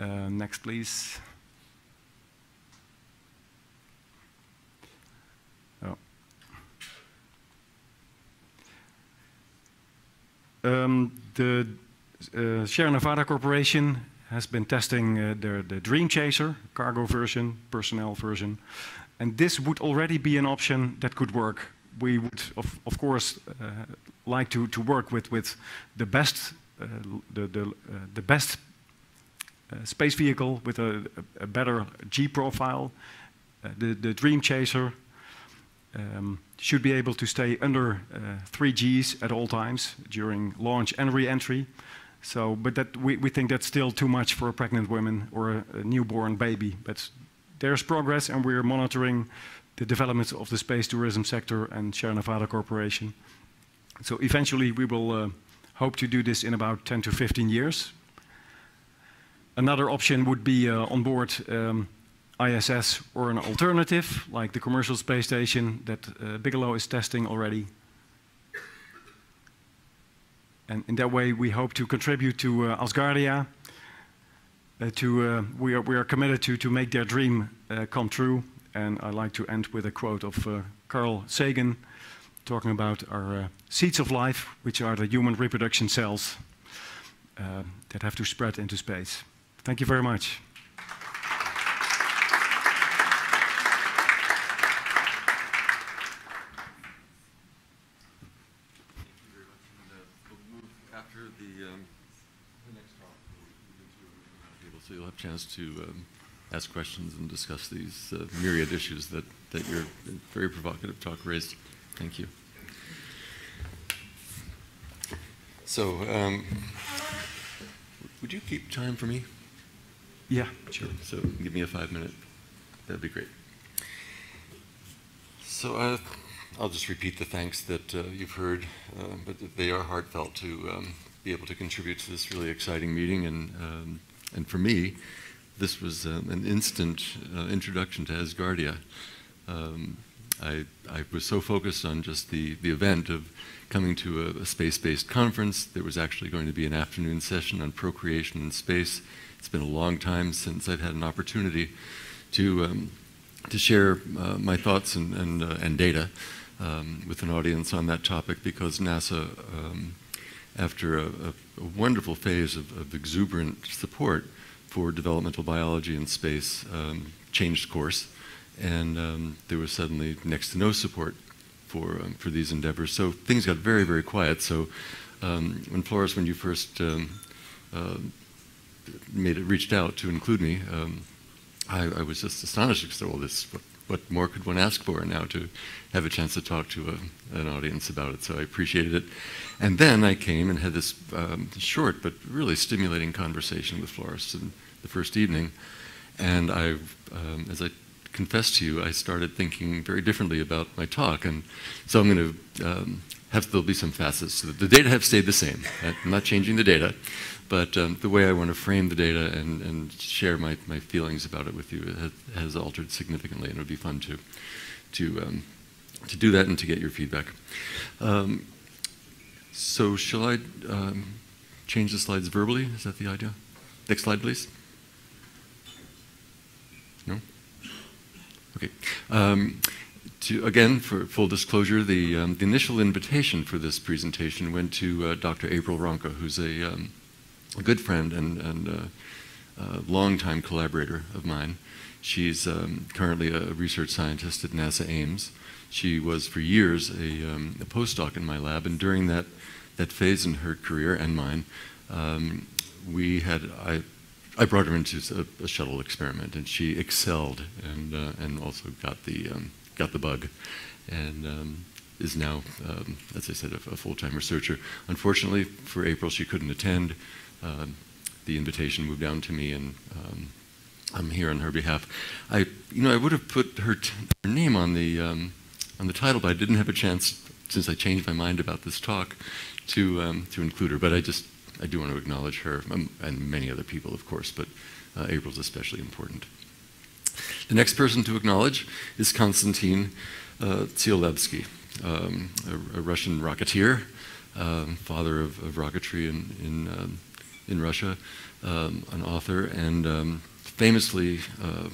Uh, next, please. Oh. Um, the uh, Sierra Nevada Corporation has been testing uh, their, the Dream Chaser cargo version, personnel version, and this would already be an option that could work. We would, of, of course, uh, like to, to work with, with the best, uh, the, the, uh, the best space vehicle with a, a, better G profile uh, the, the Dream Chaser um, should be able to stay under uh, 3 Gs at all times during launch and re-entry. So, but that we, we think that's still too much for a pregnant woman or a, a newborn baby. But there's progress, and we're monitoring the developments of the space tourism sector and Sierra Nevada Corporation. So eventually, we will uh, hope to do this in about 10 to 15 years. Another option would be uh, on board um, ISS or an alternative, like the commercial space station that uh, Bigelow is testing already. And in that way, we hope to contribute to uh, Asgardia. Uh, to, uh, we, are, we are committed to, to make their dream uh, come true. And I like to end with a quote of uh, Carl Sagan talking about our seeds of life, which are the human reproduction cells that have to spread into space. Thank you very much. so you'll have a chance to um, ask questions and discuss these uh, myriad issues that, that your very provocative talk raised. Thank you. So, um, would you keep time for me? Yeah, sure. So give me a five minute. That'd be great. So uh, I'll just repeat the thanks that uh, you've heard, uh, but they are heartfelt to um, be able to contribute to this really exciting meeting and um, and for me, this was uh, an instant uh, introduction to Asgardia. Um, I, I, was so focused on just the, the event of coming to a, a space-based conference. There was actually going to be an afternoon session on procreation in space. It's been a long time since I've had an opportunity to, um, to share uh, my thoughts and, and, uh, and data um, with an audience on that topic because NASA um, after a, a, a wonderful phase of, of, exuberant support for developmental biology in space, um, changed course, and um, there was suddenly next to no support for um, for these endeavors. So things got very very quiet. So um, when Flores, when you first uh, made it reached out to include me, I, I, was just astonished because all this what more could one ask for now to have a chance to talk to a, an audience about it? So I appreciated it. And then I came and had this um, short but really stimulating conversation with Flores in the first evening. And I, um, as I confessed to you, I started thinking very differently about my talk. And so I'm going to um, have, there'll be some facets. The data have stayed the same. I'm not changing the data. But um, the way I want to frame the data and, and share my, my feelings about it with you has, has altered significantly, and it would be fun to, to, um, to do that and to get your feedback. Um, so shall I um, change the slides verbally? Is that the idea? Next slide, please. No? Okay. Um, to, again, for full disclosure, the, um, the initial invitation for this presentation went to uh, Dr. April Ronca, who's a um, a good friend and, and uh, longtime collaborator of mine. She's um, currently a research scientist at NASA Ames. She was for years a, um, a, postdoc in my lab, and during that, that phase in her career and mine, um, we had, I, I brought her into a, a, shuttle experiment, and she excelled and, uh, and also got the, um, got the bug. And um, is now, um, as I said, a, a full-time researcher. Unfortunately, for April, she couldn't attend. Um, the invitation moved down to me, and um, I'm here on her behalf. I, you know, I would have put her, her name on the um, on the title, but I didn't have a chance since I changed my mind about this talk to um, to include her. But I just I do want to acknowledge her um, and many other people, of course, but uh, April's especially important. The next person to acknowledge is Konstantin uh, Tsiolkovsky, um, a, a, Russian rocketeer, um, father of, of, rocketry in, in in Russia, um, an author, and um, famously uh,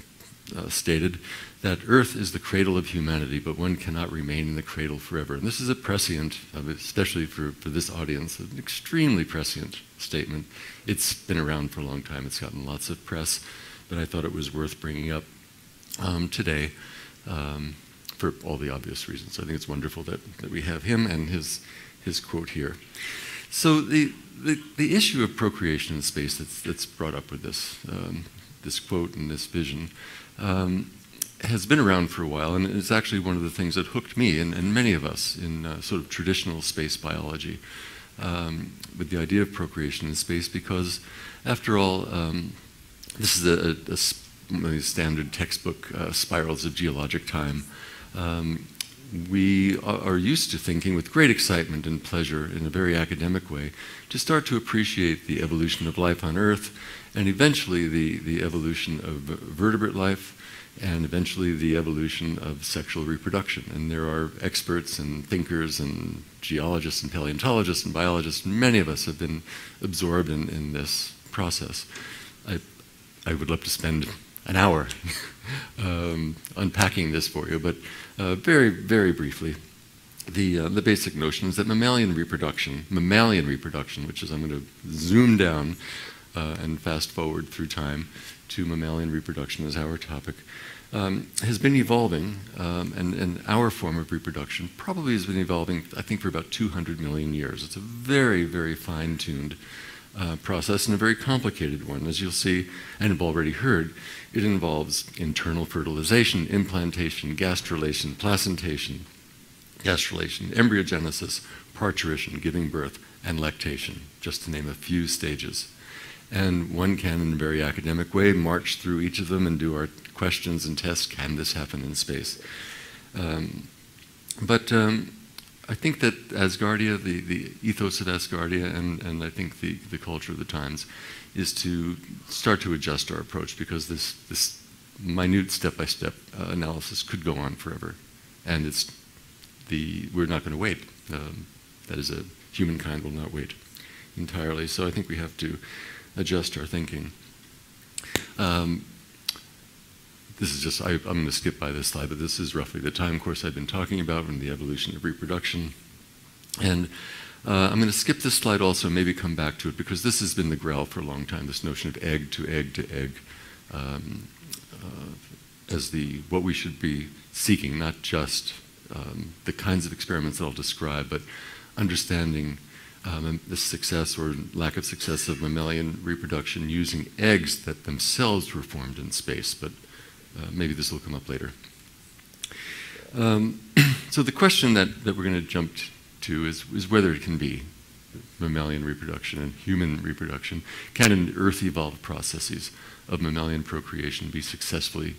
uh, stated that Earth is the cradle of humanity, but one cannot remain in the cradle forever. And this is a prescient, especially for, for this audience, an extremely prescient statement. It's been around for a long time, it's gotten lots of press, but I thought it was worth bringing up um, today um, for all the obvious reasons. I think it's wonderful that, that we have him and his, his quote here. So the, the, the issue of procreation in space that's, that's brought up with this, um, this quote and this vision um, has been around for a while, and it's actually one of the things that hooked me and, and many of us in uh, sort of traditional space biology um, with the idea of procreation in space, because after all, um, this is a, a, a standard textbook uh, spirals of geologic time. Um, we are used to thinking with great excitement and pleasure in a very academic way to start to appreciate the evolution of life on Earth and eventually the, the evolution of vertebrate life and eventually the evolution of sexual reproduction. And there are experts and thinkers and geologists and paleontologists and biologists. Many of us have been absorbed in, in this process. I, I would love to spend an hour um, unpacking this for you, but uh, very, very briefly, the, uh, the basic notion is that mammalian reproduction, mammalian reproduction, which is I'm going to zoom down uh, and fast forward through time to mammalian reproduction as our topic, um, has been evolving, um, and, and, our form of reproduction probably has been evolving, I think, for about 200 million years. It's a very, very fine tuned uh, process and a very complicated one. As you'll see and have already heard, it involves internal fertilization, implantation, gastrulation, placentation, gastrulation, embryogenesis, parturition, giving birth, and lactation, just to name a few stages. And one can, in a very academic way, march through each of them and do our questions and tests. Can this happen in space? Um, but um, I think that Asgardia, the, the ethos of Asgardia, and, and I think the, the culture of the times, is to start to adjust our approach because this, this minute step-by-step uh, analysis could go on forever. And it's the, we're not going to wait. Um, that is, a, humankind will not wait entirely. So I think we have to adjust our thinking. Um, this is just, I, am going to skip by this slide, but this is roughly the time course I've been talking about in the evolution of reproduction. And uh, I'm going to skip this slide also, maybe come back to it, because this has been the grail for a long time, this notion of egg to egg to egg um, uh, as the, what we should be seeking, not just um, the kinds of experiments that I'll describe, but understanding um, the success or lack of success of mammalian reproduction using eggs that themselves were formed in space, but uh, maybe this will come up later. Um, so the question that, that we're going to jump to is, is whether it can be mammalian reproduction and human reproduction. Can in Earth-evolved processes of mammalian procreation be successfully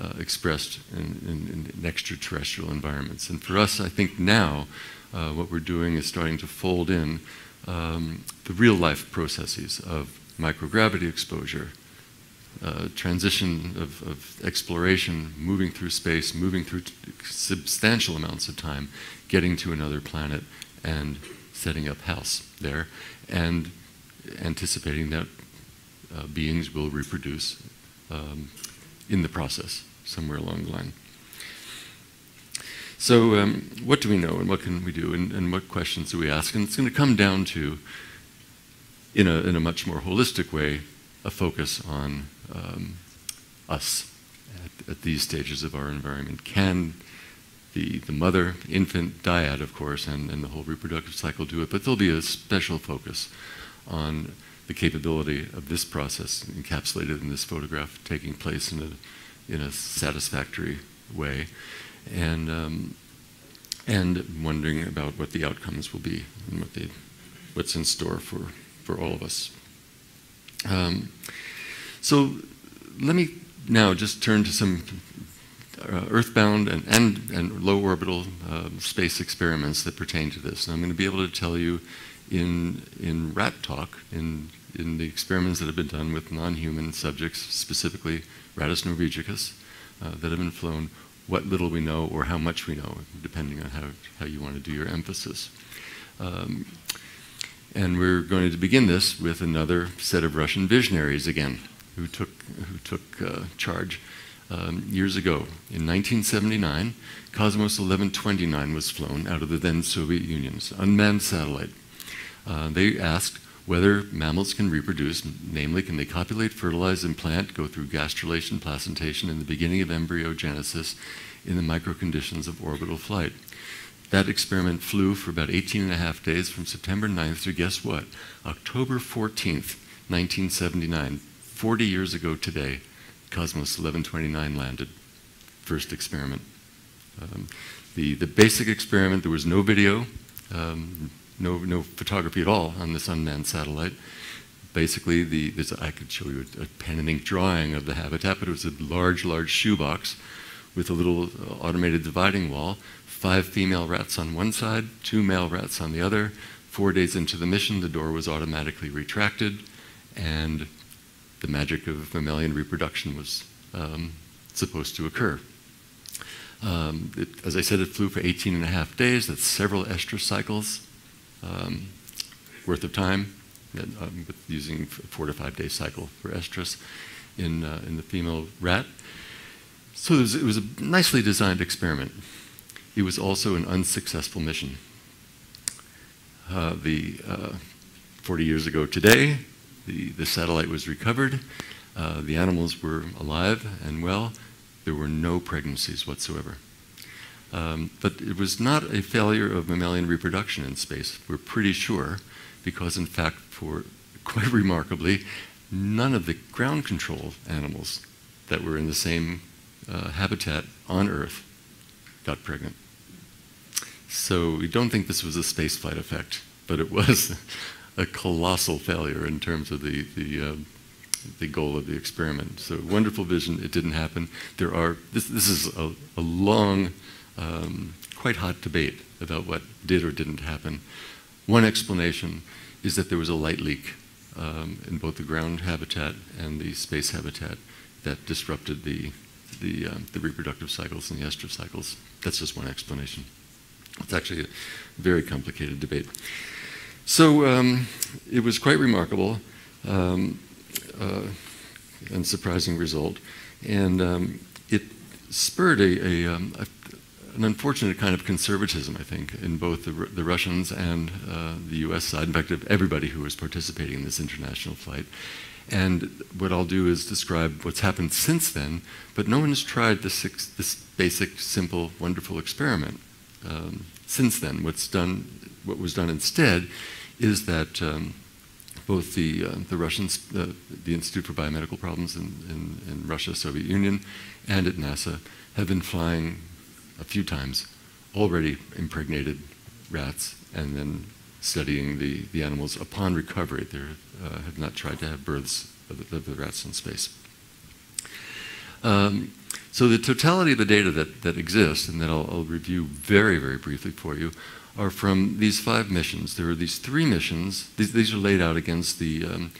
uh, expressed in, in, in, extraterrestrial environments? And for us, I think now uh, what we're doing is starting to fold in um, the real-life processes of microgravity exposure, uh, transition of, of, exploration, moving through space, moving through substantial amounts of time, getting to another planet and setting up house there, and anticipating that uh, beings will reproduce um, in the process somewhere along the line. So, um, what do we know and what can we do and, and, what questions do we ask? And it's going to come down to, in a, in a much more holistic way, a focus on um, us at, at, these stages of our environment. Can the, the mother, infant, dyad, of course, and, and the whole reproductive cycle do it? But there'll be a special focus on the capability of this process encapsulated in this photograph taking place in a, in a satisfactory way. And, um, and wondering about what the outcomes will be and what they, what's in store for, for all of us. Um, so let me now just turn to some uh, earthbound and, and, and low orbital uh, space experiments that pertain to this. And I'm going to be able to tell you in, in rat talk, in, in the experiments that have been done with non-human subjects, specifically Rattus norvegicus, uh, that have been flown, what little we know or how much we know, depending on how, how you want to do your emphasis. Um, and we're going to begin this with another set of Russian visionaries again, who took, who took uh, charge um, years ago. In 1979, Cosmos 1129 was flown out of the then Soviet Union's unmanned satellite. Uh, they asked whether mammals can reproduce, namely, can they copulate, fertilize, implant, go through gastrulation, placentation, and the beginning of embryogenesis in the microconditions of orbital flight. That experiment flew for about 18 and a half days from September 9th to guess what? October 14th, 1979. 40 years ago today, Cosmos 1129 landed. first experiment. Um, the, the basic experiment, there was no video, um, no, no photography at all on this unmanned satellite. Basically, the, I could show you a, a, pen and ink drawing of the habitat, but it was a large, large shoebox with a little uh, automated dividing wall, five female rats on one side, two male rats on the other. Four days into the mission, the door was automatically retracted, and the magic of mammalian reproduction was um, supposed to occur. Um, it, as I said, it flew for 18 and a half days. That's several estrus cycles um, worth of time, um, using four to five day cycle for estrus in, uh, in the female rat. So it was, it was a nicely designed experiment. It was also an unsuccessful mission. Uh, the, uh, 40 years ago today, the, the satellite was recovered. Uh, the animals were alive and well. There were no pregnancies whatsoever. Um, but it was not a failure of mammalian reproduction in space, we're pretty sure, because in fact, for quite remarkably, none of the ground control animals that were in the same uh, habitat on Earth got pregnant. So we don't think this was a spaceflight effect, but it was a colossal failure in terms of the, the, uh, the goal of the experiment. So wonderful vision, it didn't happen. There are, this, this is a, a long, um, quite hot debate about what did or didn't happen. One explanation is that there was a light leak um, in both the ground habitat and the space habitat that disrupted the, the, uh, the reproductive cycles and the estrus cycles. That's just one explanation. It's actually a very complicated debate. So um, it was quite remarkable um, uh, and surprising result. And um, it spurred a, a, um, a, an unfortunate kind of conservatism, I think, in both the, the Russians and uh, the US side, in fact, of everybody who was participating in this international flight. And what I'll do is describe what's happened since then, but no one has tried this, this basic, simple, wonderful experiment um, since then. What's done, what was done instead is that um, both the, uh, the Russians, uh, the Institute for Biomedical Problems in, in, in, Russia, Soviet Union, and at NASA have been flying a few times already impregnated rats and then studying the, the animals upon recovery. They uh, have not tried to have births of the, of the rats in space. Um, so the totality of the data that, that exists, and that I'll, I'll review very, very briefly for you, are from these five missions. There are these three missions. These, these are laid out against the, um,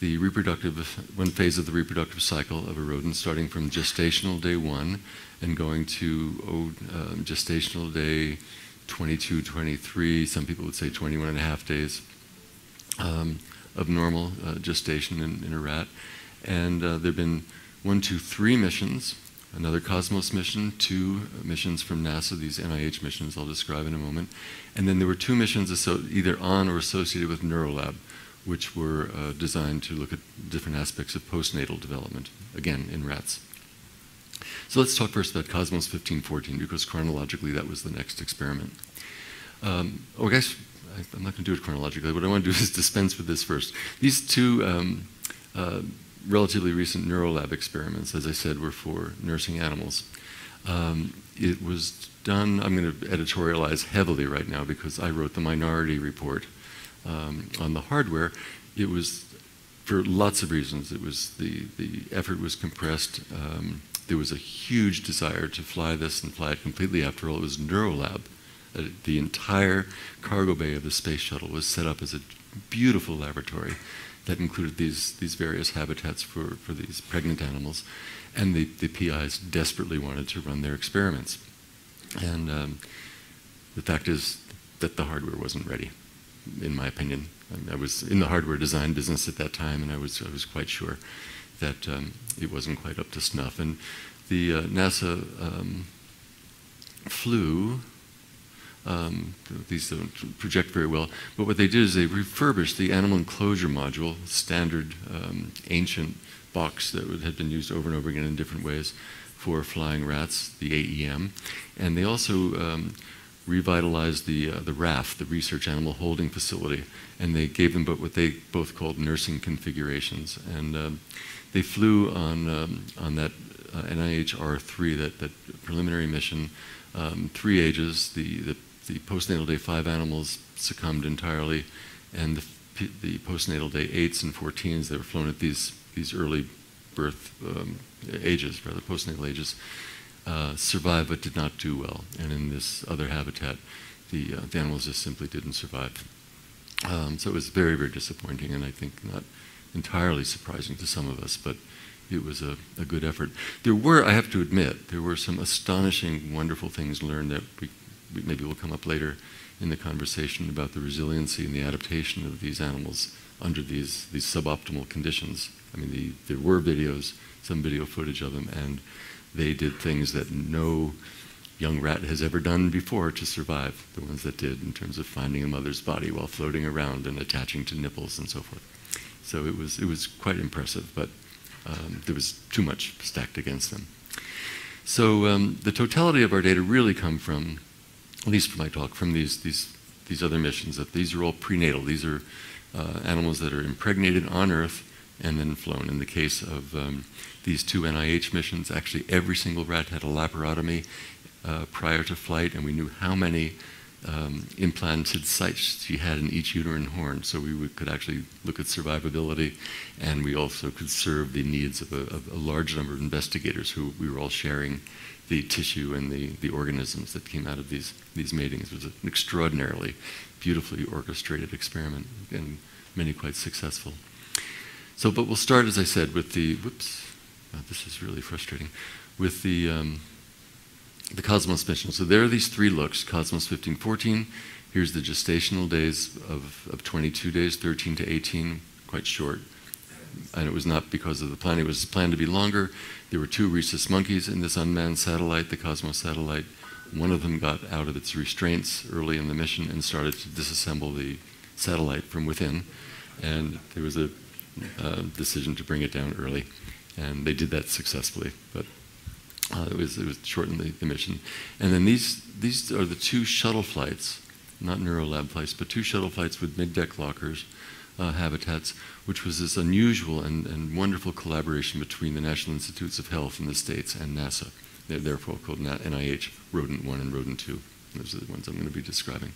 the reproductive, one phase of the reproductive cycle of a rodent, starting from gestational day one and going to oh, um, gestational day 22, 23, some people would say 21 and a half days um, of normal uh, gestation in, in, a rat. And uh, there have been one, two, three missions another Cosmos mission, two missions from NASA, these NIH missions I'll describe in a moment. And then there were two missions either on or associated with Neurolab, which were uh, designed to look at different aspects of postnatal development, again, in rats. So let's talk first about Cosmos 1514, because chronologically that was the next experiment. Um, oh, I guess I'm not going to do it chronologically. What I want to do is dispense with this first. These two um, uh, relatively recent Neurolab experiments, as I said, were for nursing animals. Um, it was done, I'm going to editorialize heavily right now because I wrote the minority report um, on the hardware. It was for lots of reasons. It was the, the effort was compressed. Um, there was a huge desire to fly this and fly it completely. After all, it was Neurolab. Uh, the entire cargo bay of the space shuttle was set up as a beautiful laboratory that included these, these various habitats for, for these pregnant animals. And the, the PIs desperately wanted to run their experiments. And um, the fact is that the hardware wasn't ready, in my opinion. I was in the hardware design business at that time, and I was, I was quite sure that um, it wasn't quite up to snuff. And the uh, NASA um, flew um, these don't project very well. But what they did is they refurbished the animal enclosure module, standard um, ancient box that had been used over and over again in different ways for flying rats, the AEM. And they also um, revitalized the, uh, the RAHF, the Research Animal Holding Facility, and they gave them what they both called nursing configurations. And um, they flew on, um, on that uh, NIH R3, that, that preliminary mission, um, three ages. The, the, the postnatal day five animals succumbed entirely, and the, the postnatal day eights and 14s that were flown at these, these early birth um, ages, rather postnatal ages, uh, survived but did not do well. And in this other habitat, the, uh, the animals just simply didn't survive. Um, so it was very, very disappointing, and I think not entirely surprising to some of us, but it was a, a good effort. There were, I have to admit, there were some astonishing, wonderful things learned that we maybe will come up later in the conversation about the resiliency and the adaptation of these animals under these, these suboptimal conditions. I mean, the, there were videos, some video footage of them, and they did things that no young rat has ever done before to survive, the ones that did in terms of finding a mother's body while floating around and attaching to nipples and so forth. So it was, it was quite impressive, but um, there was too much stacked against them. So um, the totality of our data really come from, at least for my talk, from these, these, these other missions, that these are all prenatal. These are uh, animals that are impregnated on Earth and then flown. In the case of um, these two NIH missions, actually every single rat had a laparotomy uh, prior to flight, and we knew how many um, implanted sites she had in each uterine horn, so we would, could actually look at survivability, and we also could serve the needs of a, of a, large number of investigators who we were all sharing the tissue and the, the organisms that came out of these, these matings. It was an extraordinarily beautifully orchestrated experiment, and many quite successful. So, but we'll start, as I said, with the, whoops, oh, this is really frustrating, with the, um, the Cosmos mission. So there are these three looks, Cosmos 15, 14. Here's the gestational days of, of 22 days, 13 to 18, quite short. And it was not because of the plan, it was planned to be longer. There were two rhesus monkeys in this unmanned satellite, the Cosmos satellite. One of them got out of its restraints early in the mission and started to disassemble the satellite from within. And there was a uh, decision to bring it down early. And they did that successfully. But uh, it was it was shortened the, the, mission, and then these these are the two shuttle flights, not Neurolab flights, but two shuttle flights with mid-deck lockers, uh, habitats, which was this unusual and, and wonderful collaboration between the National Institutes of Health in the states and NASA. They're therefore called NIH Rodent One and Rodent Two. Those are the ones I'm going to be describing.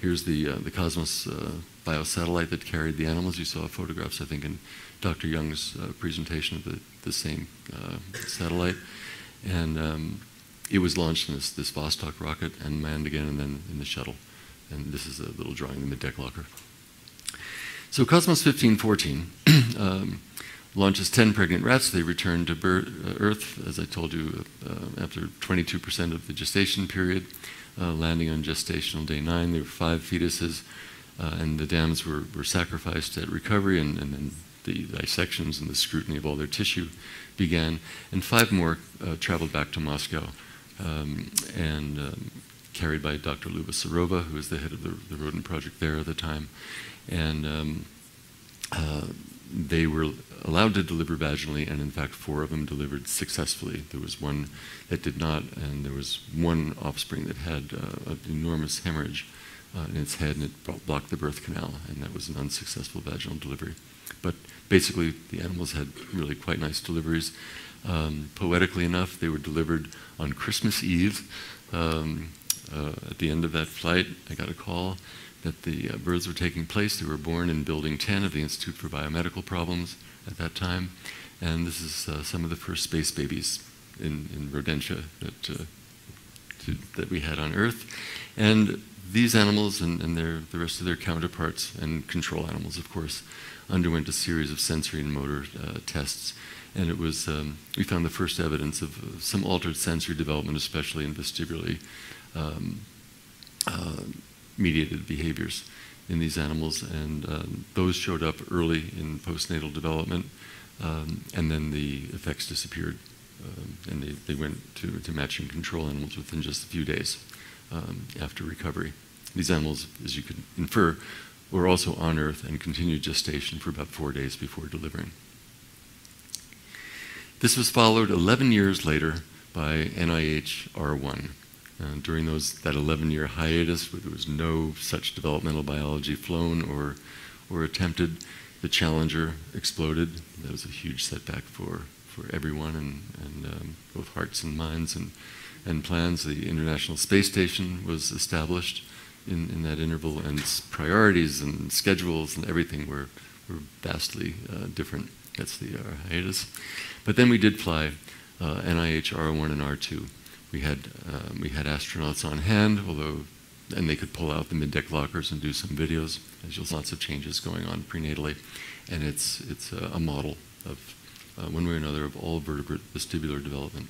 Here's the uh, the Cosmos uh, biosatellite that carried the animals. You saw photographs, I think, in Dr. Young's uh, presentation of the the same uh, satellite. And um, it was launched in this, this Vostok rocket and manned again and then in the shuttle. And this is a little drawing in the deck locker. So Cosmos 1514 um, launches 10 pregnant rats. They return to birth, uh, Earth, as I told you, uh, after 22% of the gestation period, uh, landing on gestational day nine. There were five fetuses, uh, and the dams were, were sacrificed at recovery, and, and then the dissections and the scrutiny of all their tissue began, and five more uh, traveled back to Moscow, um, and um, carried by Dr. Luba Serova, who was the head of the, the rodent project there at the time, and um, uh, they were allowed to deliver vaginally, and in fact, four of them delivered successfully. There was one that did not, and there was one offspring that had uh, an enormous hemorrhage uh, in its head, and it blocked the birth canal, and that was an unsuccessful vaginal delivery. But basically, the animals had really quite nice deliveries. Um, poetically enough, they were delivered on Christmas Eve. Um, uh, at the end of that flight, I got a call that the uh, birds were taking place. They were born in Building 10 of the Institute for Biomedical Problems at that time. And this is uh, some of the first space babies in, in Rodentia that, uh, to, that we had on Earth. And these animals and, and their, the rest of their counterparts, and control animals, of course, underwent a series of sensory and motor uh, tests. And it was, um, we found the first evidence of some altered sensory development, especially in vestibularly um, uh, mediated behaviors in these animals. And um, those showed up early in postnatal development, um, and then the effects disappeared. Um, and they, they went to, to matching control animals within just a few days um, after recovery. These animals, as you could infer, were also on Earth and continued gestation for about four days before delivering. This was followed 11 years later by NIH R1. Uh, during those, that 11 year hiatus, where there was no such developmental biology flown or, or attempted, the Challenger exploded. That was a huge setback for, for everyone and, and um, both hearts and minds and, and plans. The International Space Station was established in, in that interval, and priorities and schedules and everything were, were vastly uh, different. That's the uh, hiatus. But then we did fly uh, NIH R1 and R2. We had, um, we had astronauts on hand, although, and they could pull out the mid-deck lockers and do some videos. As there's lots of changes going on prenatally, and it's, it's a, a model of uh, one way or another of all vertebrate vestibular development.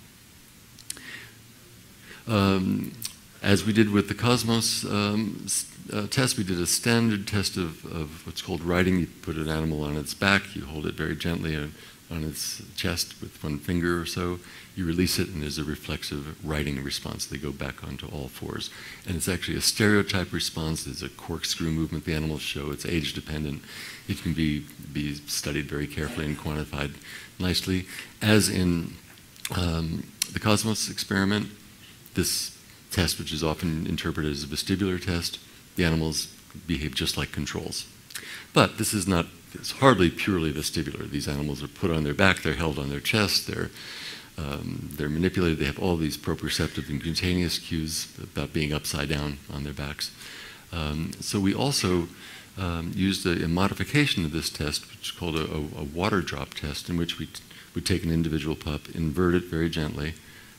Um, as we did with the Cosmos um, uh, test, we did a standard test of, of, what's called righting. You put an animal on its back, you hold it very gently on its chest with one finger or so, you release it, and there's a reflexive righting response. They go back onto all fours. And it's actually a stereotype response. There's a corkscrew movement the animals show. It's age dependent. It can be, be studied very carefully and quantified nicely. As in um, the Cosmos experiment, this test, which is often interpreted as a vestibular test, the animals behave just like controls. But this is not, it's hardly purely vestibular. These animals are put on their back, they're held on their chest, they're, um, they're manipulated, they have all these proprioceptive and cutaneous cues about being upside down on their backs. Um, so we also um, used a, a, modification of this test, which is called a, a, a water drop test, in which we would take an individual pup, invert it very gently,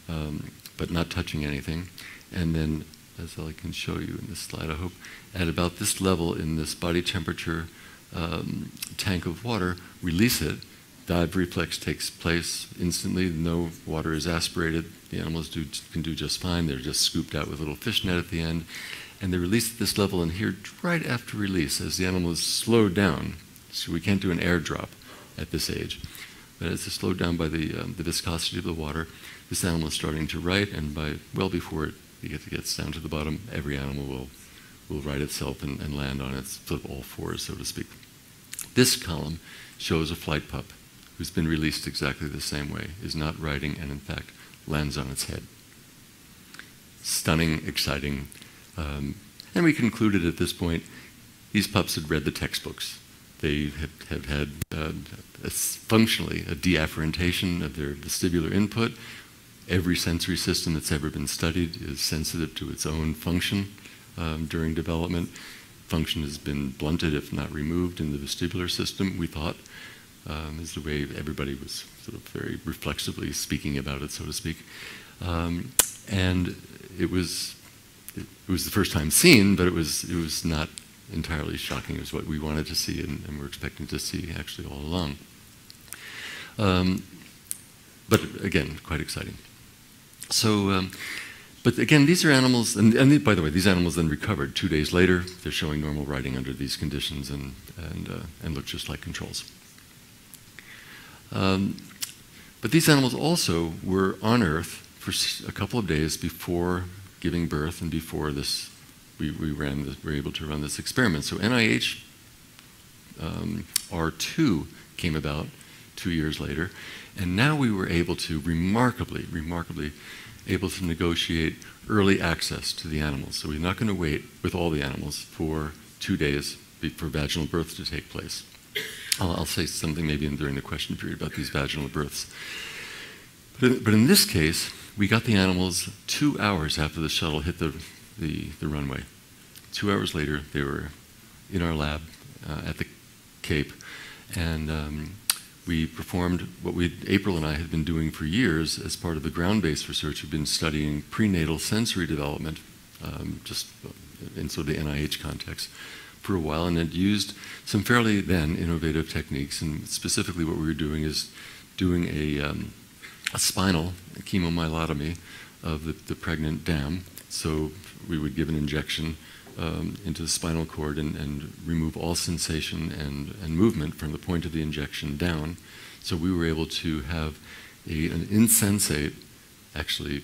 um, but not touching anything, and then, as I can show you in this slide, I hope, at about this level in this body temperature um, tank of water, release it. Dive reflex takes place instantly. No water is aspirated. The animals do, can do just fine. They're just scooped out with a little fish net at the end. And they release at this level, and here, right after release, as the animal is slowed down, so we can't do an airdrop at this age, but as it's slowed down by the, um, the viscosity of the water, this animal is starting to right, and by well before it gets down to the bottom, every animal will, will right itself and, and land on its of all fours, so to speak. This column shows a flight pup who's been released exactly the same way, is not righting, and in fact lands on its head. Stunning, exciting. Um, and we concluded at this point these pups had read the textbooks. They have, have had uh, a, functionally a deafferentation of their vestibular input. Every sensory system that's ever been studied is sensitive to its own function um, during development. Function has been blunted, if not removed, in the vestibular system, we thought, um, is the way everybody was sort of very reflexively speaking about it, so to speak. Um, and it was, it, was the first time seen, but it was, it was not entirely shocking. It was what we wanted to see and, and we're expecting to see actually all along. Um, but again, quite exciting. So, um, but again, these are animals, and, and, by the way, these animals then recovered two days later. They're showing normal righting under these conditions and, and, uh, and look just like controls. Um, but these animals also were on Earth for a couple of days before giving birth and before this we, we ran this, were able to run this experiment. So NIH um, R2 came about two years later, and now we were able to remarkably, remarkably able to negotiate early access to the animals. So we're not going to wait with all the animals for two days for vaginal birth to take place. I'll, I'll say something maybe in, during the question period about these vaginal births. But in, but in this case, we got the animals two hours after the shuttle hit the the, the runway. Two hours later, they were in our lab uh, at the Cape, and um, we performed what we April and I had been doing for years as part of the ground-based research. We've been studying prenatal sensory development, um, just in sort of the NIH context, for a while, and had used some fairly then innovative techniques. And specifically, what we were doing is doing a, um, a spinal chemomyelotomy of the, the pregnant dam. So we would give an injection um, into the spinal cord and, and, remove all sensation and, and movement from the point of the injection down. So we were able to have a, an insensate, actually,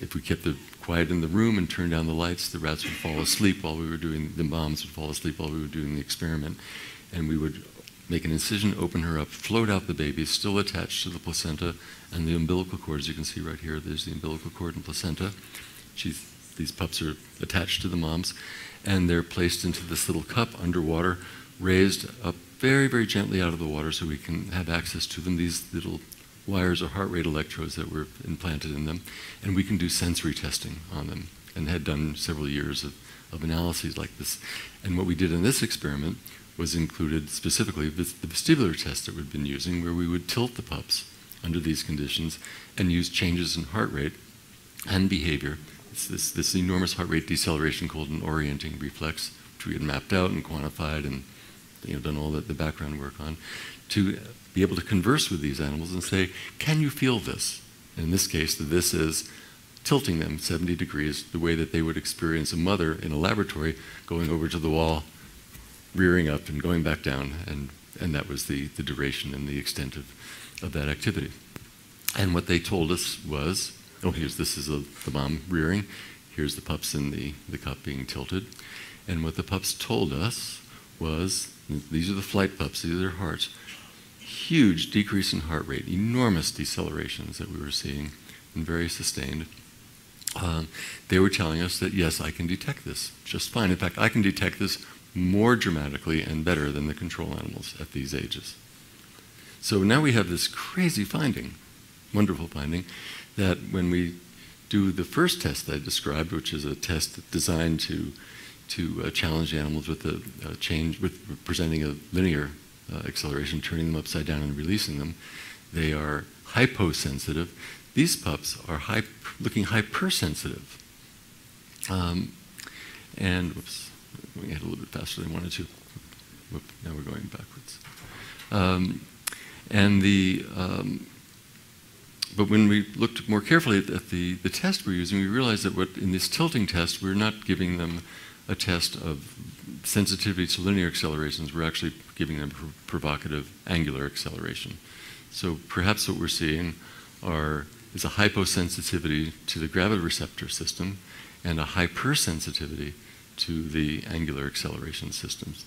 if we kept the quiet in the room and turned down the lights, the rats would fall asleep while we were doing, the moms would fall asleep while we were doing the experiment. And we would make an incision, open her up, float out the baby, still attached to the placenta and the umbilical cord. As you can see right here, there's the umbilical cord and placenta. She's these pups are attached to the moms, and they're placed into this little cup underwater, raised up very, very gently out of the water so we can have access to them. These little wires are heart rate electrodes that were implanted in them, and we can do sensory testing on them, and had done several years of, of analyses like this. And what we did in this experiment was included specifically the, the vestibular test that we'd been using, where we would tilt the pups under these conditions and use changes in heart rate and behavior. It's this, this enormous heart rate deceleration called an orienting reflex, which we had mapped out and quantified and you know, done all the, the background work on, to be able to converse with these animals and say, can you feel this? in this case, the this is tilting them 70 degrees, the way that they would experience a mother in a laboratory going over to the wall, rearing up and going back down, and, and that was the, the duration and the extent of, of that activity. And what they told us was, oh, here's this is a, the mom rearing, here's the pups in the, the cup being tilted. And what the pups told us was, these are the flight pups, these are their hearts, huge decrease in heart rate, enormous decelerations that we were seeing, and very sustained. Um, they were telling us that yes, I can detect this just fine. In fact, I can detect this more dramatically and better than the control animals at these ages. So now we have this crazy finding, wonderful finding, that when we do the first test I described, which is a test designed to to uh, challenge animals with a, a, change, with presenting a linear uh, acceleration, turning them upside down and releasing them, they are hyposensitive. These pups are looking hypersensitive. Um, and whoops, going ahead a little bit faster than I wanted to. Whoop, now we're going backwards. Um, and the um, but when we looked more carefully at, the, the test we're using, we realized that what in this tilting test, we're not giving them a test of sensitivity to linear accelerations. We're actually giving them provocative angular acceleration. So perhaps what we're seeing are is a hyposensitivity to the gravireceptor system and a hypersensitivity to the angular acceleration systems.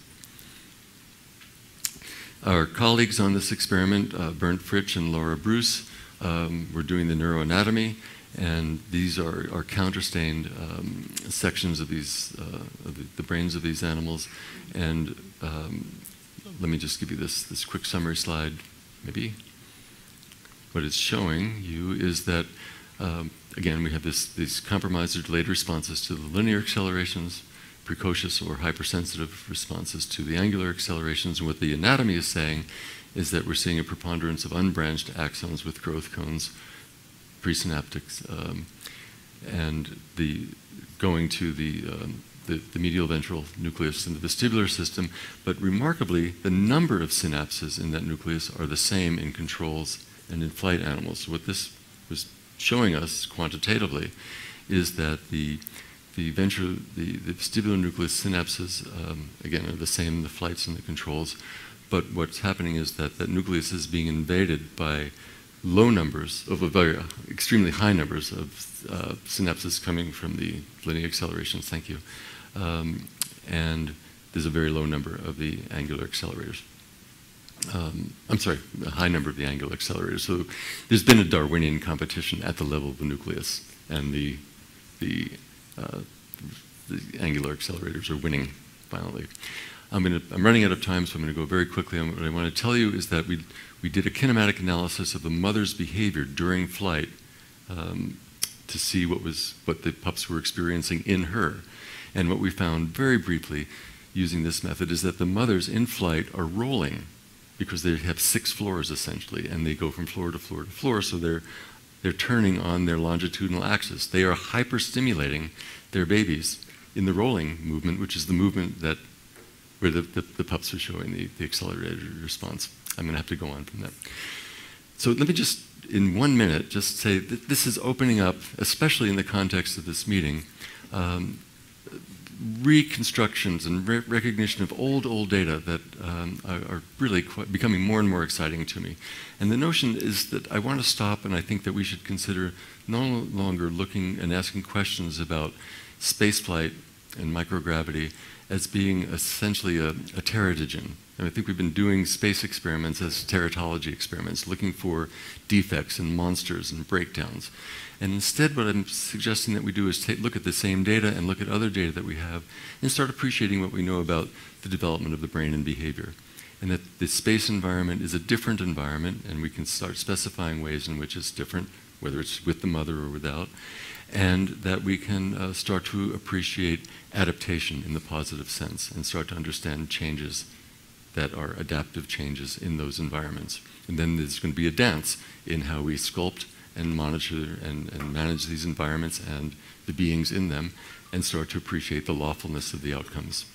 Our colleagues on this experiment, uh, Bernd Fritzsch and Laura Bruce, um, were doing the neuroanatomy, and these are, are counterstained um, sections of these, uh, of the, the, brains of these animals. And um, let me just give you this, this quick summary slide, maybe. What it's showing you is that, um, again, we have this, these compromised or delayed responses to the linear accelerations, precocious or hypersensitive responses to the angular accelerations. And what the anatomy is saying is that we're seeing a preponderance of unbranched axons with growth cones, presynaptics, um, and the going to the, um, the, the medial ventral nucleus in the vestibular system. But remarkably, the number of synapses in that nucleus are the same in controls and in flight animals. So what this was showing us quantitatively is that the the ventral, the, the vestibular nucleus synapses, um, again, are the same the flights and the controls. But what's happening is that that nucleus is being invaded by low numbers, of very uh, extremely high numbers of uh, synapses coming from the linear accelerations. Thank you. Um, and there's a very low number of the angular accelerators. Um, I'm sorry, a high number of the angular accelerators. So there's been a Darwinian competition at the level of the nucleus, and the the, uh, the angular accelerators are winning violently. I'm, gonna, I'm running out of time, so I'm going to go very quickly. What I want to tell you is that we, we did a kinematic analysis of the mother's behavior during flight um, to see what, was, what the pups were experiencing in her. And what we found very briefly using this method is that the mothers in flight are rolling because they have six floors essentially, and they go from floor to floor to floor, so they're, they're turning on their longitudinal axis. They are hyperstimulating their babies in the rolling movement, which is the movement that where the, the, the pups are showing the, the accelerated response. I'm going to have to go on from that. So let me just, in one minute, just say that this is opening up, especially in the context of this meeting, um, reconstructions and re recognition of old, old data that um, are, are, really becoming more and more exciting to me. And the notion is that I want to stop and I think that we should consider no longer looking and asking questions about spaceflight and microgravity as being essentially a, a teratogen. And I think we've been doing space experiments as teratology experiments, looking for defects and monsters and breakdowns. And instead, what I'm suggesting that we do is take, look at the same data and look at other data that we have and start appreciating what we know about the development of the brain and behavior. and that the space environment is a different environment, and we can start specifying ways in which it's different, whether it's with the mother or without, and that we can uh, start to appreciate adaptation in the positive sense and start to understand changes that are adaptive changes in those environments. And then there's going to be a dance in how we sculpt and monitor and, and manage these environments and the beings in them and start to appreciate the lawfulness of the outcomes.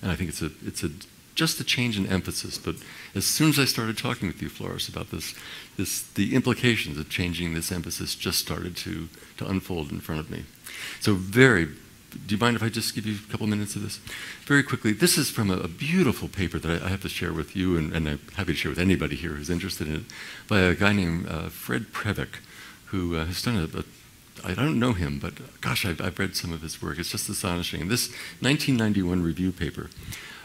And I think it's a, it's a just a change in emphasis. But as soon as I started talking with you, Floris, about this, this, the implications of changing this emphasis just started to, to unfold in front of me. So very, do you mind if I just give you a couple minutes of this? Very quickly, this is from a, a beautiful paper that I, I, have to share with you, and, and, I'm happy to share with anybody here who's interested in it, by a guy named uh, Fred Previc, who uh, has done a, a I don't know him, but gosh, I've, I've, read some of his work. It's just astonishing. And this 1991 review paper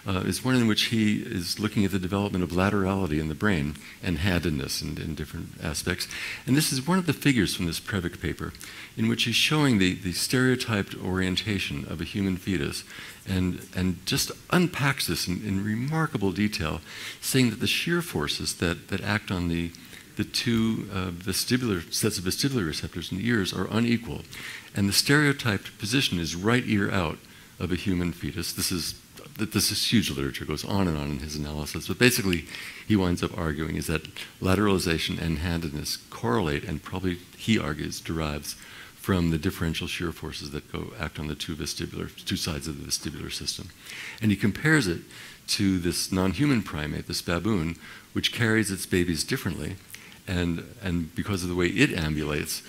uh, is one in which he is looking at the development of laterality in the brain and handedness in, in, different aspects. And this is one of the figures from this Previc paper in which he's showing the, the stereotyped orientation of a human fetus and, and just unpacks this in, in remarkable detail, saying that the shear forces that, that act on the the two uh, vestibular sets of vestibular receptors in the ears are unequal, and the stereotyped position is right ear out of a human fetus. This is this is huge literature, goes on and on in his analysis, but basically he winds up arguing is that lateralization and handedness correlate and probably, he argues, derives from the differential shear forces that go act on the two vestibular, two sides of the vestibular system. And he compares it to this non-human primate, this baboon, which carries its babies differently, and, and because of the way it ambulates,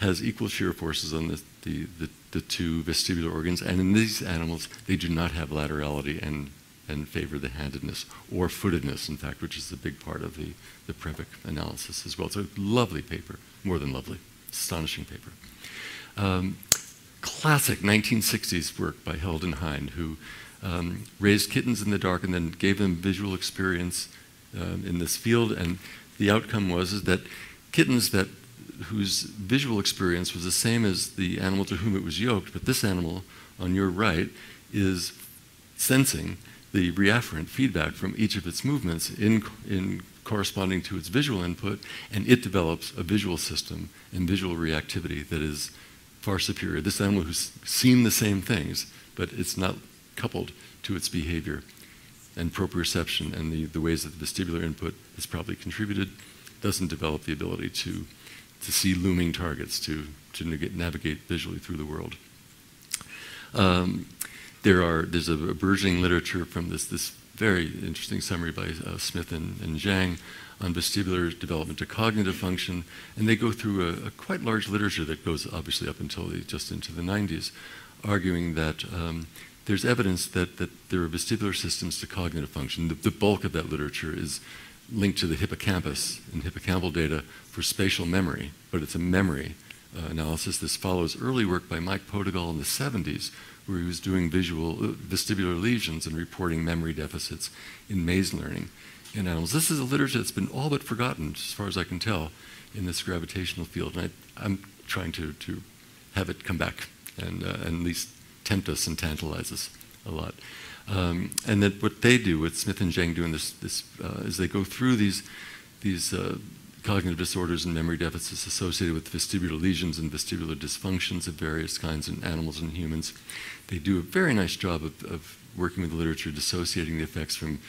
has equal shear forces on the, the, the, the, two vestibular organs. And in these animals, they do not have laterality and, and favor the handedness or footedness, in fact, which is a big part of the, the Previc analysis as well. It's a lovely paper, more than lovely, astonishing paper. Um, classic 1960s work by Held and Hein, who um, raised kittens in the dark and then gave them visual experience um, in this field. And the outcome was is that kittens that whose visual experience was the same as the animal to whom it was yoked, but this animal on your right is sensing the reafferent feedback from each of its movements in, in corresponding to its visual input, and it develops a visual system and visual reactivity that is far superior. This animal who's seen the same things, but it's not coupled to its behavior and proprioception and the, the ways that the vestibular input has probably contributed, doesn't develop the ability to to see looming targets, to, to navigate visually through the world. Um, there are, there's a, burgeoning literature from this, this very interesting summary by uh, Smith and, and Zheng on vestibular development to cognitive function, and they go through a, a, quite large literature that goes obviously up until the, just into the 90s, arguing that um, there's evidence that, that there are vestibular systems to cognitive function. The, the bulk of that literature is linked to the hippocampus and hippocampal data for spatial memory, but it's a memory uh, analysis. This follows early work by Mike Potegal in the 70s, where he was doing visual uh, vestibular lesions and reporting memory deficits in maze learning in animals. This is a literature that's been all but forgotten, as far as I can tell, in this gravitational field. And I, am trying to, to have it come back and, uh, and at least tempt us and tantalize us a lot. Um, and that what they do, what Smith and Zheng do in this, this uh, is they go through these, these uh, cognitive disorders and memory deficits associated with vestibular lesions and vestibular dysfunctions of various kinds in animals and humans. They do a very nice job of, of working with the literature, dissociating the effects from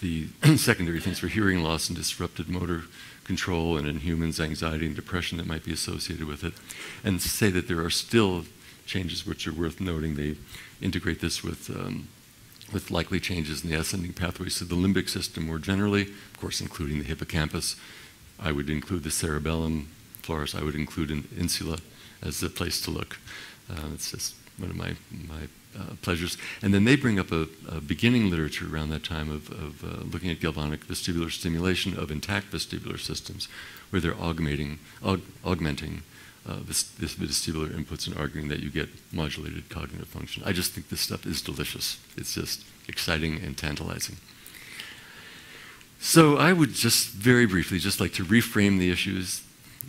the secondary things for hearing loss and disrupted motor control, and in humans, anxiety and depression that might be associated with it, and say that there are still changes which are worth noting. They integrate this with um, with likely changes in the ascending pathways to the limbic system more generally, of course, including the hippocampus. I would include the cerebellum, Floris, I would include an insula as the place to look. Uh, it's just one of my, my uh, pleasures. And then they bring up a, a beginning literature around that time of, of uh, looking at galvanic vestibular stimulation of intact vestibular systems, where they're augmenting, aug augmenting uh, this, this vestibular inputs and arguing that you get modulated cognitive function. I just think this stuff is delicious. It's just exciting and tantalizing. So I would just very briefly just like to reframe the issues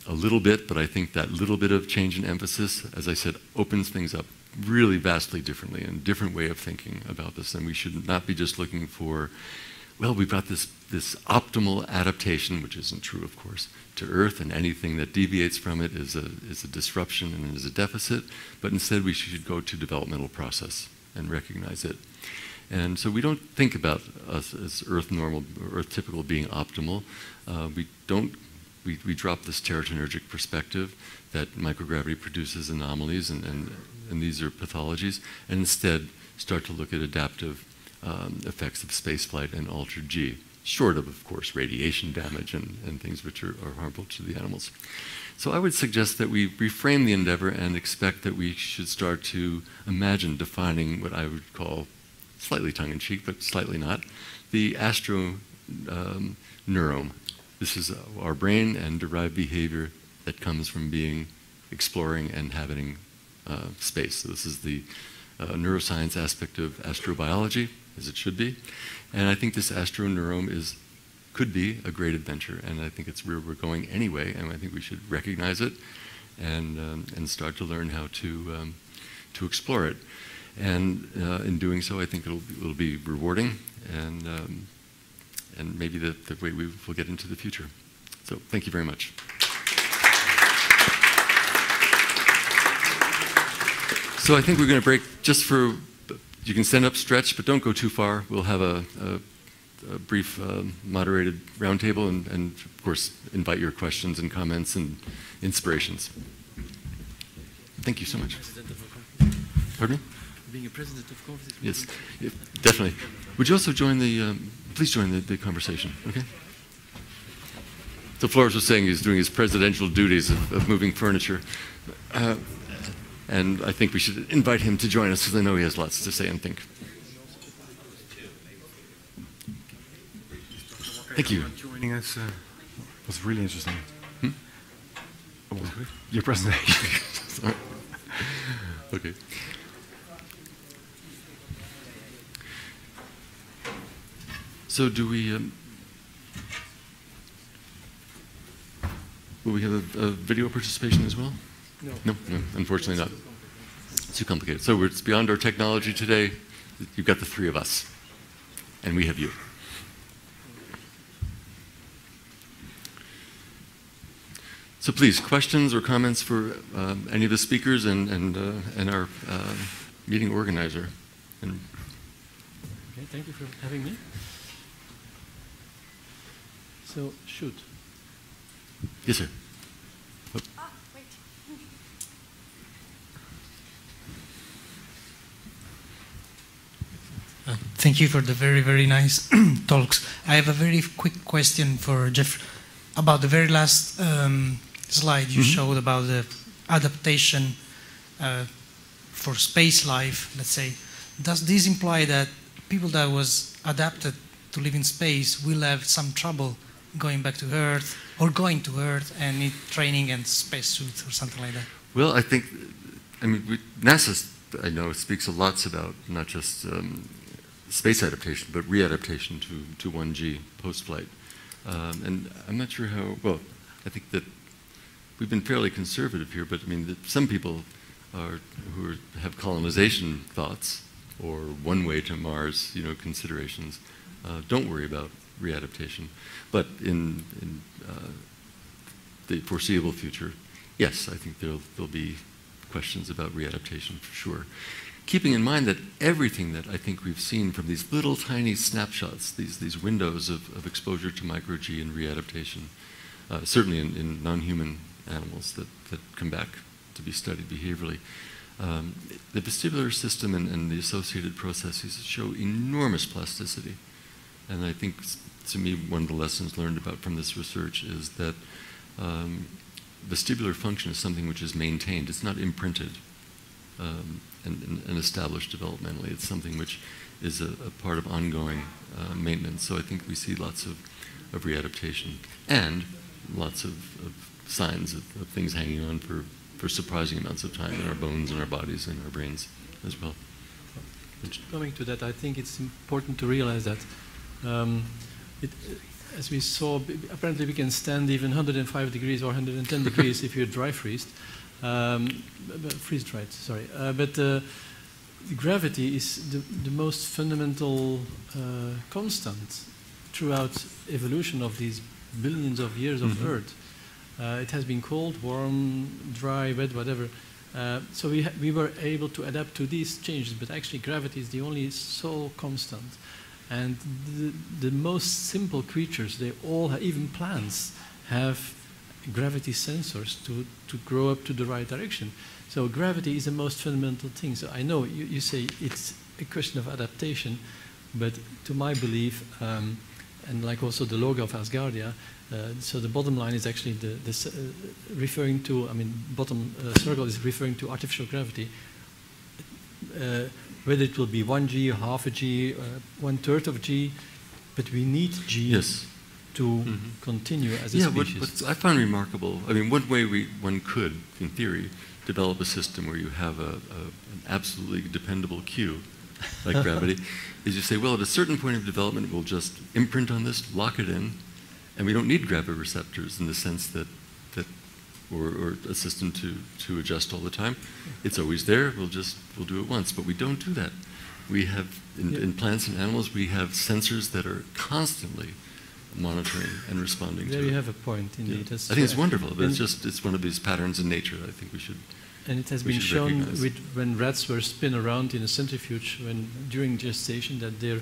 a little bit, but I think that little bit of change in emphasis, as I said, opens things up really vastly differently and different way of thinking about this. And we should not be just looking for well, we've got this, this optimal adaptation, which isn't true, of course, to Earth, and anything that deviates from it is a, is a disruption and is a deficit. But instead, we should go to developmental process and recognize it. And so we don't think about us as Earth normal, Earth typical being optimal. Uh, we don't. We, we drop this teratogenic perspective that microgravity produces anomalies and, and, and these are pathologies, and instead start to look at adaptive um, effects of spaceflight and altered G, short of, of course, radiation damage and, and things which are, are harmful to the animals. So I would suggest that we reframe the endeavor and expect that we should start to imagine defining what I would call, slightly tongue-in-cheek, but slightly not, the astro um, neurome. This is our brain and derived behavior that comes from being, exploring and inhabiting uh, space. So this is the uh, neuroscience aspect of astrobiology as it should be. And I think this astroneurome is could be a great adventure, and I think it's where we're going anyway, and I think we should recognize it and, um, and start to learn how to, um, to explore it. And uh, in doing so, I think it'll, it'll be rewarding and, um, and maybe the, the way we will get into the future. So thank you very much. So I think we're going to break just for you can stand up, stretch, but don't go too far. We'll have a, a, a brief uh, moderated roundtable and, and, of course, invite your questions and comments and inspirations. Thank you so much. Pardon me? Being a president of conference. Yes, yeah, definitely. Would you also join the, um, please join the, the conversation, okay? So Floris was saying he's doing his presidential duties of, of moving furniture. Uh, and I think we should invite him to join us because I know he has lots to say and think. Thank you. Joining us uh, was really interesting. Hmm? Oh, your presentation. Sorry. Okay. So do we? Um, will we have a, a video participation as well? No. No, no, unfortunately not. It's too complicated. So it's beyond our technology today. You've got the three of us, and we have you. So please, questions or comments for um, any of the speakers and, and, uh, and our uh, meeting organizer. And Okay, thank you for having me. So, shoot. yes, sir. Uh, Thank you for the very, very nice talks. I have a very quick question for Jeff about the very last um, slide you Mhm. showed about the adaptation uh, for space life, let's say. Does this imply that people that was adapted to live in space will have some trouble going back to Earth or going to Earth and need training and spacesuits or something like that? Well, I think, I mean, we, NASA, I know, speaks a lot about not just um, space adaptation, but readaptation to, to 1G post-flight. Um, and I'm not sure how, well, I think that we've been fairly conservative here, but I mean, some people are, who are, have colonization thoughts or one way to Mars, you know, considerations, uh, don't worry about readaptation. But in, in uh, the foreseeable future, yes, I think there'll, there'll be questions about readaptation for sure. Keeping in mind that everything that I think we've seen from these little tiny snapshots, these, these windows of, of exposure to micro G and readaptation, uh, certainly in, in non human animals that, that come back to be studied behaviorally, um, the vestibular system and, and the associated processes show enormous plasticity. And I think, to me, one of the lessons learned about from this research is that um, vestibular function is something which is maintained. It's not imprinted um, and, and, and established developmentally. It's something which is a, a part of ongoing uh, maintenance. So I think we see lots of, of readaptation and lots of, of signs of, of things hanging on for, for surprising amounts of time in our bones and our bodies and our brains as well. Coming to that, I think it's important to realize that um, it, as we saw, apparently we can stand even 105 degrees or 110 degrees if you're dry freezed, um, freeze dried. Sorry, uh, but uh, gravity is the, the most fundamental uh, constant throughout evolution of these billions of years of Mhm. Earth. Uh, it has been cold, warm, dry, wet, whatever. Uh, so we, ha- we were able to adapt to these changes, but actually gravity is the only sole constant. And the, the most simple creatures, they all, ha- even plants, have gravity sensors to, to grow up to the right direction. So gravity is the most fundamental thing. So I know you, you say it's a question of adaptation, but to my belief, um, and like also the logo of Asgardia, uh, so the bottom line is actually the, the uh, referring to, I mean, bottom uh, circle is referring to artificial gravity. Uh, whether it will be one G, half a G, uh, one third of G, but we need G Yes. To Mhm. continue as a Yeah, what, species. what I found remarkable, I mean, one way we, one could, in theory, develop a system where you have a, a, an absolutely dependable cue, like gravity, is you say, well, at a certain point of development, we'll just imprint on this, lock it in, and we don't need gravireceptors in the sense that, that or, or a system to, to adjust all the time. It's always there, we'll just, we'll do it once, but we don't do that. We have, in, Yeah. in plants and animals, we have sensors that are constantly monitoring and responding There to you it. have a point, indeed. That's I think it's wonderful, but it's just it's one of these patterns in nature. I think we should. And it has been shown with, when rats were spin around in a centrifuge when during gestation that their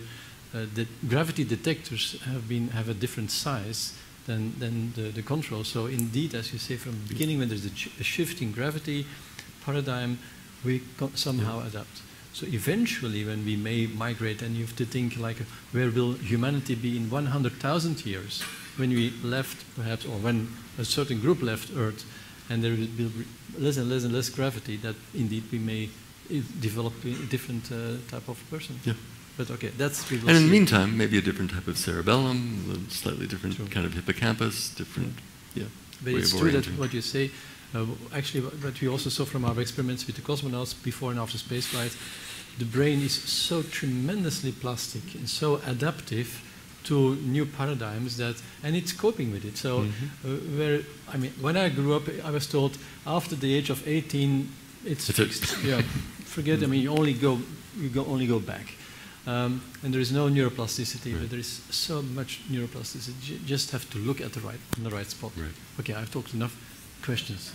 uh, the gravity detectors have been have a different size than, than the, the control. So indeed, as you say, from the beginning, when there's a, ch- a shift in gravity paradigm, we somehow adapt. So eventually, when we may migrate, and you have to think like, where will humanity be in 100,000 years? When we left, perhaps, or when a certain group left Earth, and there will be less and less and less gravity, that indeed we may develop a different uh, type of person. Yeah. But okay, that's we will And in the meantime, maybe a different type of cerebellum, a slightly different Sure. kind of hippocampus, different. Yeah. But way it's of true that what you say, uh, actually, what what we also saw from our experiments with the cosmonauts before and after spaceflight, the brain is so tremendously plastic and so adaptive to new paradigms that, and it's coping with it. So, Mhm. uh, where I mean, when I grew up, I was told after the age of 18, it's It's fixed. yeah, forget. I mean, you only go, you go only go back. Um, and there is no neuroplasticity, Right. but there is so much neuroplasticity. You just have to look at the right, in the right spot. Right. Okay, I've talked enough. Questions?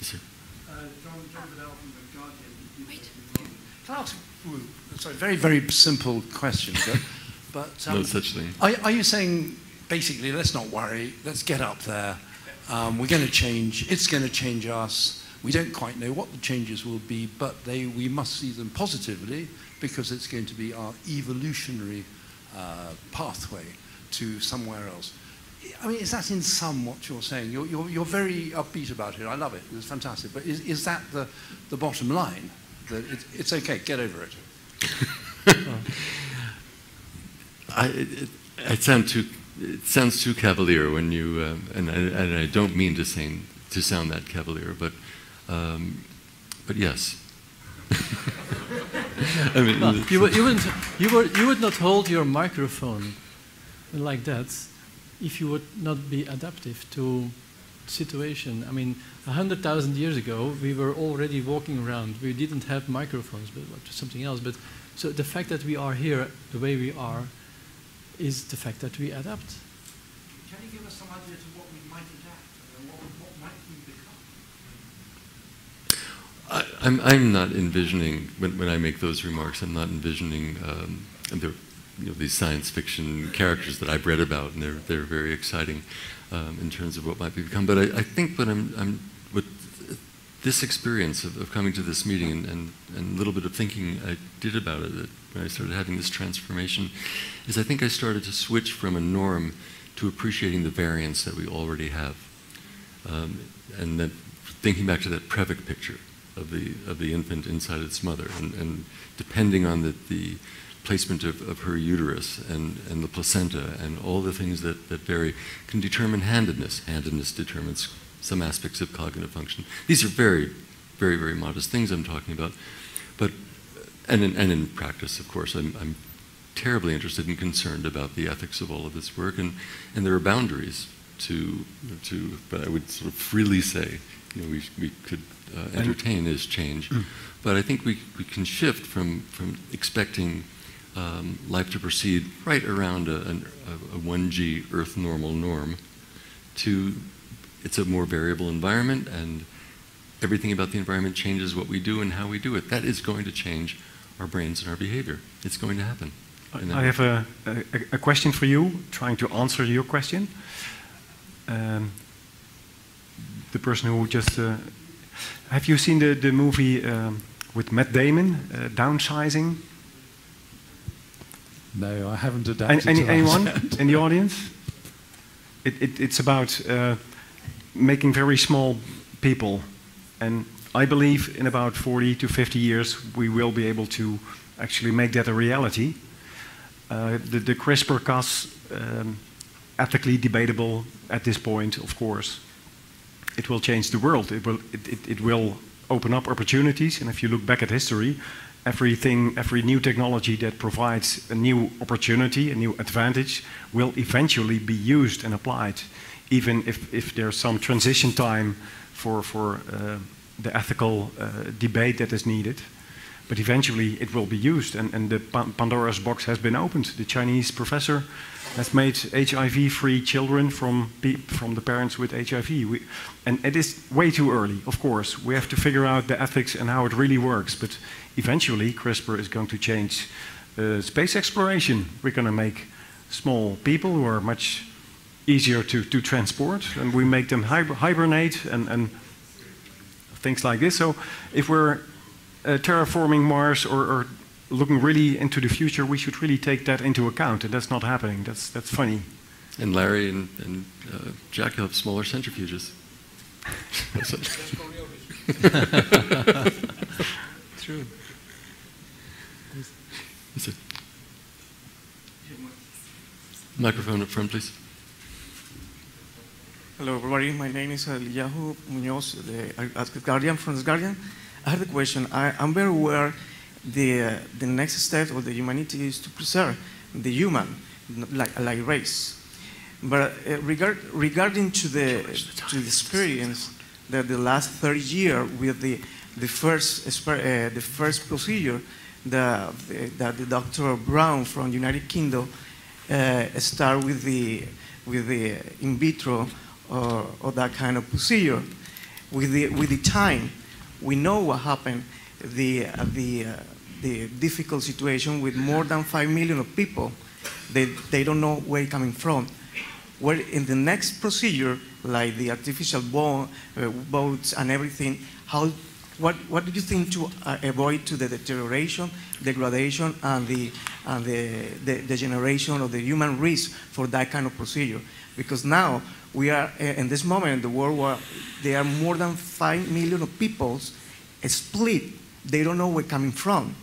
Yes, sir. John, John Bedell from The Guardian. Can I ask, ooh, sorry, very, very simple question, but, but no um, such thing. are, are you saying basically, let's not worry, let's get up there, um, we're going to change, it's going to change us, we don't quite know what the changes will be, but they, we must see them positively because it's going to be our evolutionary uh, pathway to somewhere else. I mean, is that in sum what you're saying? You're, you're, you're very upbeat about it. I love it. It's fantastic. But is, is that the, the bottom line? That it, it's okay, get over it. I, it, it, sound too. It sounds too cavalier when you, um, and, I, and I don't mean to sound to sound that cavalier, but, um, but yes. I mean, Well, you, you, wouldn't, you, would, you would not hold your microphone like that if you would not be adaptive to situation. I mean, a hundred thousand years ago, we were already walking around. We didn't have microphones, but something else. But so the fact that we are here the way we are is the fact that we adapt. Can you give us some idea to what we might adapt? And what, what might we become? I, I'm, I'm not envisioning, when, when I make those remarks, I'm not envisioning um, and they're, you know, these science fiction characters that I've read about, and they're, they're very exciting um, in terms of what might be become. But I, I think what I'm, I'm this experience of, of coming to this meeting and, and, and a little bit of thinking I did about it when I started having this transformation is I think I started to switch from a norm to appreciating the variance that we already have. Um, and then thinking back to that Previc picture of the, of the infant inside its mother, and, and depending on the, the placement of, of her uterus and, and the placenta and all the things that, that vary can determine handedness. Handedness determines some aspects of cognitive function. These are very, very, very modest things I'm talking about. But, and in, and in practice, of course, I'm, I'm terribly interested and concerned about the ethics of all of this work, and, and there are boundaries to, to, but I would sort of freely say, you know, we, we could uh, entertain this change. But I think we, we can shift from, from expecting um, life to proceed right around a, a, a 1G Earth normal norm to it's a more variable environment and everything about the environment changes what we do and how we do it. That is going to change our brains and our behavior. It's going to happen. I have a, a, a question for you, trying to answer your question. Um, the person who just. Uh, have you seen the, the movie um, with Matt Damon, uh, Downsizing? No, I haven't adapted Any, to that anyone in the audience? It, it, it's about uh, making very small people. And I believe in about 40 to 50 years we will be able to actually make that a reality. Uh, the, the CRISPR-Cas, um, ethically debatable at this point, of course. It will change the world. It will, it, it, it will open up opportunities. And if you look back at history, everything, every new technology that provides a new opportunity, a new advantage, will eventually be used and applied, even if, if there's some transition time for, for uh, the ethical uh, debate that is needed. But eventually it will be used, and, and the Pandora's box has been opened. The Chinese professor has made HIV-free children from, from the parents with HIV. We, and it is way too early, of course. We have to figure out the ethics and how it really works. But eventually, CRISPR is going to change uh, space exploration. We're going to make small people who are much easier to, to transport, and we make them hib- hibernate and, and things like this. So if we're uh, terraforming Mars or, or looking really into the future, we should really take that into account, and that's not happening. That's, that's funny. And Larry and, and uh, Jack have smaller centrifuges. That's it. True. That's it. Microphone up front, please. Hello, everybody. My name is Eliyahu Munoz, the uh, Guardian from the Guardian. I have a question. I, I'm very aware the uh, the next step of the humanity is to preserve the human, like like race. But uh, regard, regarding to the to the experience that the last 30 years with the the first uh, the first procedure that that the Dr. Brown from United Kingdom uh, start with the with the in vitro or, or that kind of procedure. With the with the time, we know what happened. The uh, the uh, the difficult situation with more than five million of people, they they don't know where it's coming from. Where in the next procedure, like the artificial bone, uh, boats and everything, how what, what do you think to uh, avoid to the deterioration, degradation, and the, and the, the degeneration of the human risk for that kind of procedure? Because now we are uh, in this moment in the world where there are more than five million of peoples split. They don't know where coming from,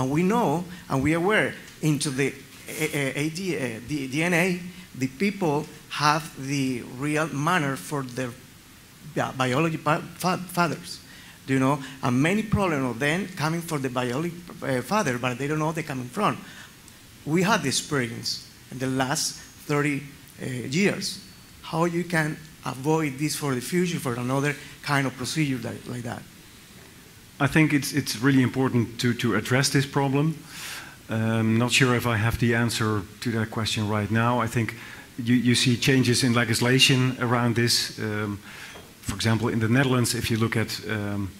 and we know and we are aware into the uh, AD, uh, the DNA. The people have the real manner for their bi- biology fathers do you know? And many problems of them coming from the biological uh, father, but they don't know they're coming from. We had the experience in the last 30 uh, years. How you can avoid this for the future for another kind of procedure that, like that? I think it's, it's really important to, to address this problem. Um, not sure if I have the answer to that question right now. I think you, you see changes in legislation around this. Um, for example, in the Netherlands, if you look at, um,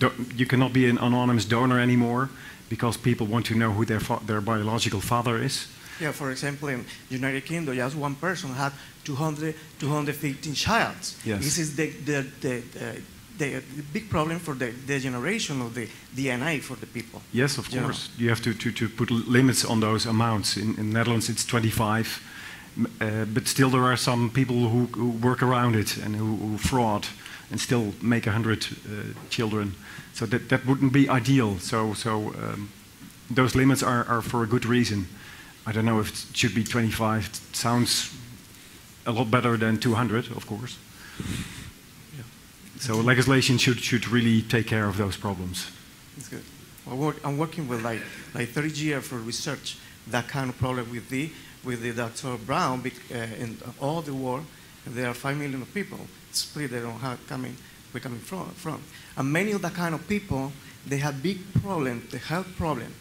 uh, you cannot be an anonymous donor anymore because people want to know who their, fa- their biological father is. Yeah, for example, in the United Kingdom, just one person had 200, 215 child. Yes. This is the, the, the, the, the big problem for the, the generation of the DNA for the people. Yes, of You know. course. You have to, to, to put limits on those amounts. In, in Netherlands, it's 25. Uh, but still, there are some people who, who work around it and who, who fraud and still make 100 uh, children. So that, that wouldn't be ideal. So, so um, those limits are, are for a good reason. I don't know if it should be 25. It sounds a lot better than 200, of course. So legislation should, should really take care of those problems. It's good. I work, I'm working with like, like 30 years for research that kind of problem with the with the Dr. Brown uh, in all the world. There are five million of people split. They don't have coming where coming from, from. And many of that kind of people they have big problem, the health problem.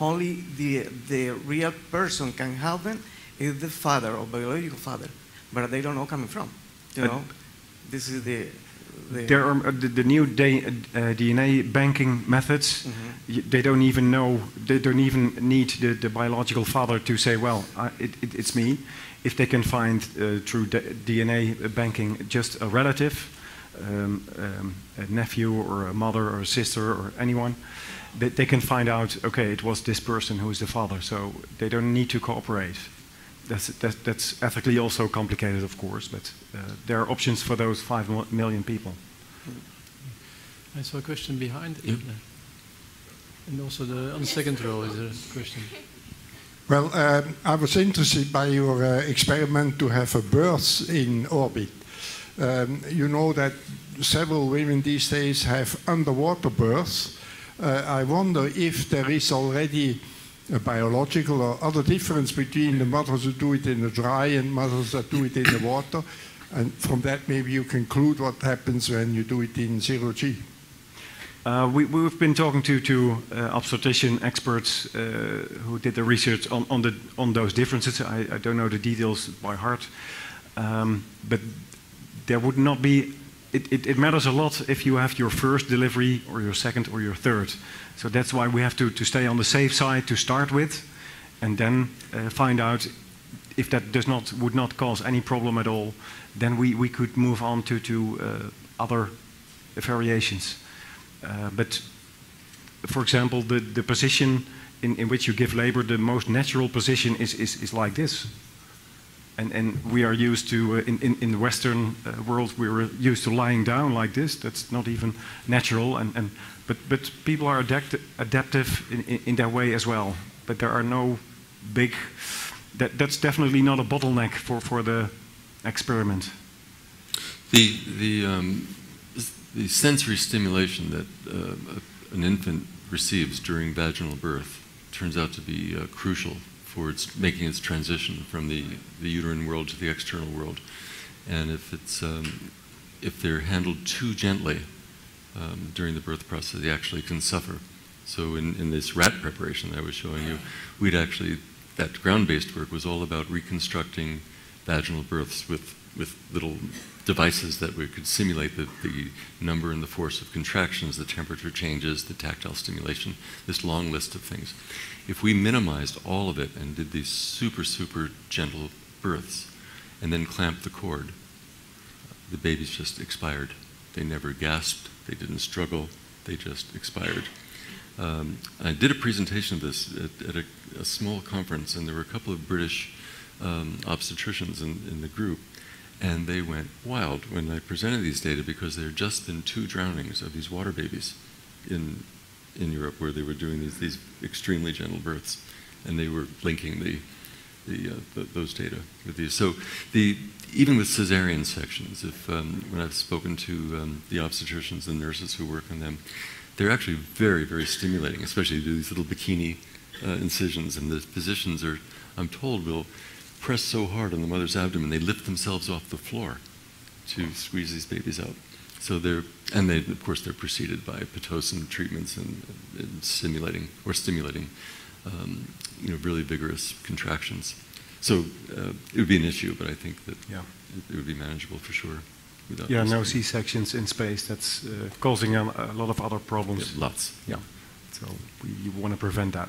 only the, the real person can help them is the father or biological father, but they don't know coming from. You But- know, this is the. The There are uh, the, the new uh, DNA banking methods. Mhm. y- They don't even know. They don't even need the, the biological father to say, "Well, I, it, it, it's me." If they can find uh, through DNA banking just a relative, um, um, a nephew or a mother or a sister or anyone, they, they can find out. Okay, it was this person who is the father. So they don't need to cooperate. That's, that, that's ethically also complicated, of course, but uh, there are options for those 5 million people. I saw a question behind. Yep. And also the, on the second row is a question. Well, um, I was interested by your uh, experiment to have a birth in orbit. Um, you know that several women these days have underwater births. Uh, I wonder if there is already a biological or other difference between the mothers who do it in the dry and mothers that do it in the water. And from that, maybe you conclude what happens when you do it in zero G. Uh, we, we've been talking to, to uh, obstetrician experts uh, who did the research on, on, the, on those differences. I, I don't know the details by heart, um, but there would not be. It, it, it matters a lot if you have your first delivery or your second or your third. So that's why we have to, to stay on the safe side to start with, and then uh, find out if that does not would not cause any problem at all. Then we, we could move on to to uh, other variations. Uh, but for example, the, the position in, in which you give labor, the most natural position is, is, is like this. And, and we are used to, uh, in, in, in the Western uh, world, we were used to lying down like this. That's not even natural. And, and, but, but people are adapt, adaptive in, in, in that way as well. But there are no big, that, that's definitely not a bottleneck for, for the experiment. The, the, um, the sensory stimulation that uh, an infant receives during vaginal birth turns out to be uh, crucial for its making its transition from the, the uterine world to the external world. And if, it's, um, if they're handled too gently um, during the birth process, they actually can suffer. So in, in this rat preparation that I was showing you, we'd actually, that ground-based work was all about reconstructing vaginal births with, with little devices that we could simulate the, the number and the force of contractions, the temperature changes, the tactile stimulation, this long list of things. If we minimized all of it and did these super, super gentle births and then clamped the cord, the babies just expired. They never gasped, they didn't struggle, they just expired. Um, I did a presentation of this at, at a, a small conference, and there were a couple of British um, obstetricians in, in the group, and they went wild when I presented these data because there had just been two drownings of these water babies in, in Europe where they were doing these, these extremely gentle births, and they were linking the, the, uh, th those data with these. So the, even with cesarean sections, if, um, when I've spoken to um, the obstetricians and nurses who work on them, they're actually very, very stimulating, especially do these little bikini uh, incisions. And the physicians are, I'm told, will press so hard on the mother's abdomen, they lift themselves off the floor to squeeze these babies out. So they're, and they, of course, they're preceded by Pitocin treatments and, and stimulating, or stimulating, um, you know, really vigorous contractions. So uh, it would be an issue, but I think that Yeah. it, it would be manageable for sure. Without Yeah, no C-sections in space. That's uh, causing a, a lot of other problems. Yeah, lots. Yeah. So we you want to prevent that.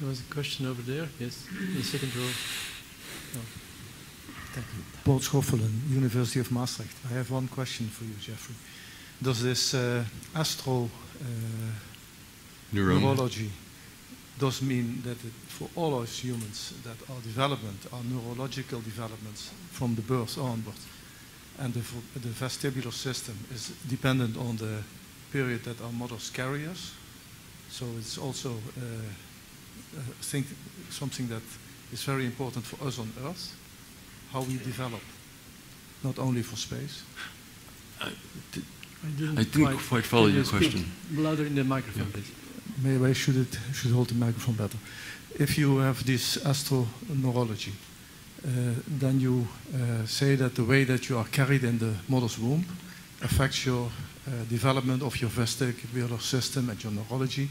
There was a question over there. Yes, in the second row. thank Paul Schoffelen, University of Maastricht. I have one question for you, Jeffrey. Does this uh, astro uh, neurology does mean that it, for all us humans that our development, our neurological developments from the birth onward, and the, the vestibular system is dependent on the period that our mothers carry us. So it's also uh, think something that is very important for us on Earth, how we develop, not only for space. I didn't, I didn't quite follow your speak question. Louder in the microphone, please. Maybe I should, it, should hold the microphone better. If you have this astroneurology, uh, then you uh, say that the way that you are carried in the mother's womb affects your uh, development of your vestibular system and your neurology.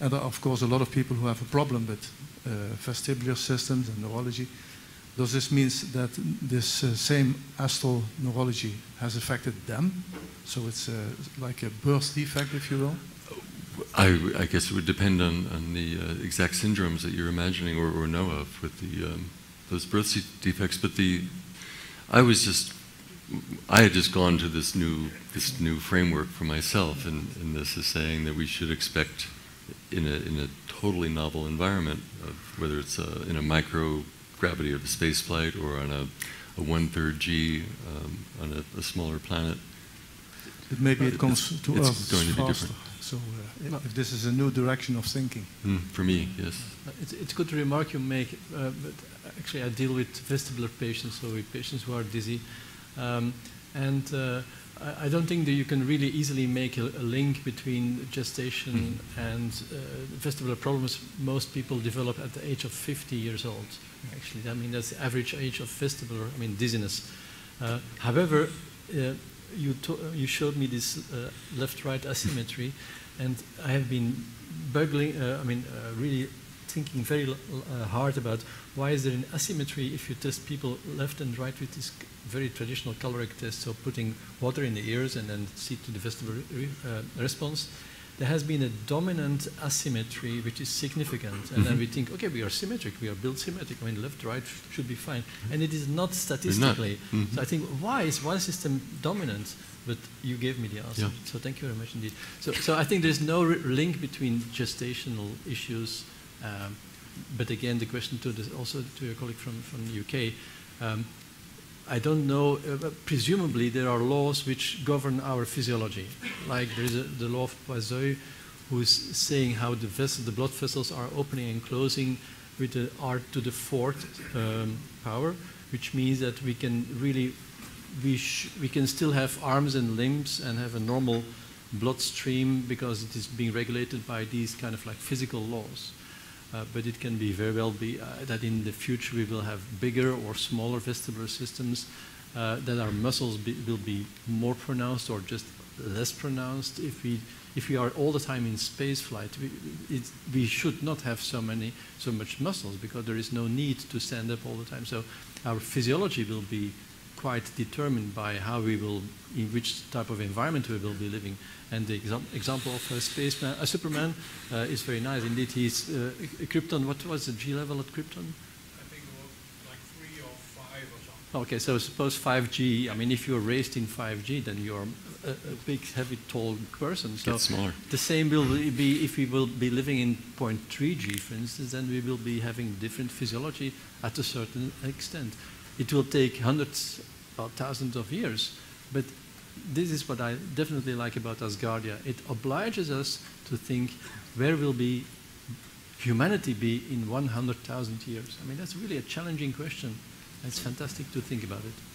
And there are, of course, a lot of people who have a problem with uh, vestibular systems and neurology. Does this mean that this uh, same astral neurology has affected them? So it's uh, like a birth defect, if you will? I, I guess it would depend on, on the uh, exact syndromes that you're imagining or, or know of with the, um, those birth defects. But the, I was just, I had just gone to this new, this new framework for myself, and, and this is saying that we should expect in a, in a totally novel environment, whether it's uh, in a microgravity of a space flight or on a, a one-third G um, on a, a, smaller planet. It maybe it comes it's, to it's us going to be faster. different. So uh, if this is a new direction of thinking. Mm, for me, yes. Uh, It's, it's a good remark you make, uh, but actually I deal with vestibular patients, so with patients who are dizzy. Um, and uh, I, I don't think that you can really easily make a, a link between gestation and uh, vestibular problems most people develop at the age of 50 years old. Actually, I mean, that's the average age of vestibular, I mean, dizziness. Uh, however, uh, you, to- you showed me this uh, left-right asymmetry, and I have been buggling, uh, I mean, uh, really thinking very uh, hard about why is there an asymmetry if you test people left and right with this very traditional caloric test, so putting water in the ears and then see to the vestibular re- uh, response. There has been a dominant asymmetry which is significant, and then we think, okay, we are symmetric, we are built symmetric. I mean, left, right sh- should be fine, and it is not not. statistically. Mhm. So I think why is one system dominant? But you gave me the answer, Yeah. so thank you very much indeed. So, so I think there's no r- link between gestational issues. Um, but again, the question to this, also to your colleague from from the UK. Um, I don't know. Uh, presumably, there are laws which govern our physiology. Like there is a, the law of Poiseuille, who is saying how the vessel, the blood vessels are opening and closing with the R to the fourth um, power, which means that we can really we, we can still have arms and limbs and have a normal bloodstream because it is being regulated by these kind of like physical laws. Uh, but it can be very well be uh, that in the future we will have bigger or smaller vestibular systems, uh, that our muscles be, will be more pronounced or just less pronounced. If we if we are all the time in space flight, we, it, we should not have so many so much muscles because there is no need to stand up all the time. So our physiology will be quite determined by how we will, in which type of environment we will be living. And the exam- example of a spaceman, a Superman, uh, is very nice. Indeed, he's uh, a Krypton. What was the G level at Krypton? I think it was like three or five or something. Okay, so suppose 5G. I mean, if you're raised in 5G, then you're a, a big, heavy, tall person. So Get smaller. the same will be if we will be living in 0.3G, for instance. Then we will be having different physiology at a certain extent. It will take hundreds or thousands of years, but this is what I definitely like about Asgardia. It obliges us to think where will be humanity be in 100,000 years. I mean, that's really a challenging question. It's fantastic to think about it.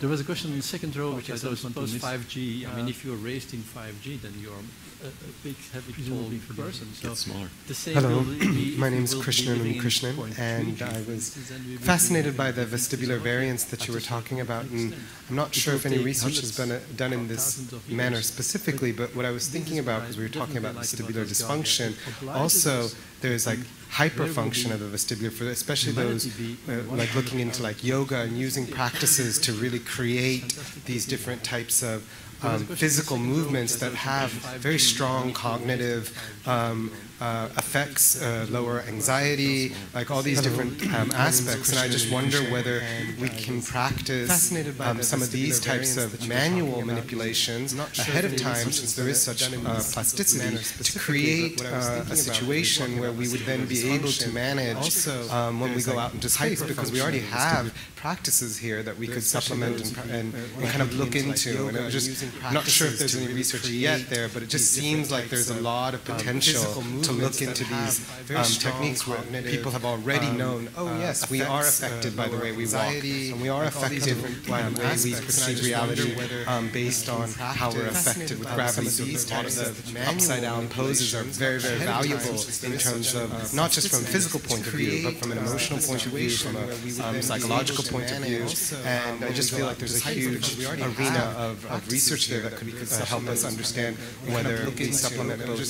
There was a question in the second row, which I so thought I was want to miss- 5G. I mean, Uh, if you're raised in 5G, then you're a, a big, heavy, tall Presumably for the- person. So Get smaller. the same Hello, will be if my name is Krishnan Krishnan, and I was instance, then we will be fascinated by the vestibular physiology variants that you were talking about, and. I'm not sure if any research has been uh, done in this manner specifically, but what I was thinking about, because we were talking about definitely like about vestibular dysfunction, also there's like think where will hyperfunction of the vestibular, for especially those uh, like looking into like yoga and using practices to really create these different types of There was a um, physical in the second row, movements that have very strong if you raise cognitive um, uh, effects, uh, lower anxiety, like all these different um, My name is aspects. And I just wonder whether we can practice um, some of these types of that you were manual manipulations I'm not sure ahead of time, since there is such uh, plasticity, to create but what I was uh, a thinking about was situation where we would then be able to manage um, when we go out into space, because we already have practices here that we could supplement and, and, uh, and kind of look into, and I'm just not sure if there's any research yet there, but it just seems like there's a lot of potential to look into these um, techniques where people have already um, known, oh uh, yes, we are uh, affected by the way we walk, and we are like all these affected by the way we aspects, and I perceive reality um, based on how we're affected with gravity. So of These types of of upside down poses are very, very ahead of time, valuable in terms of not just from a physical point of view, but from an uh, emotional point of view, from a um, psychological point of view. And I just feel like there's a huge space, because we already arena of, of research there that could uh, help us understand whether we supplement both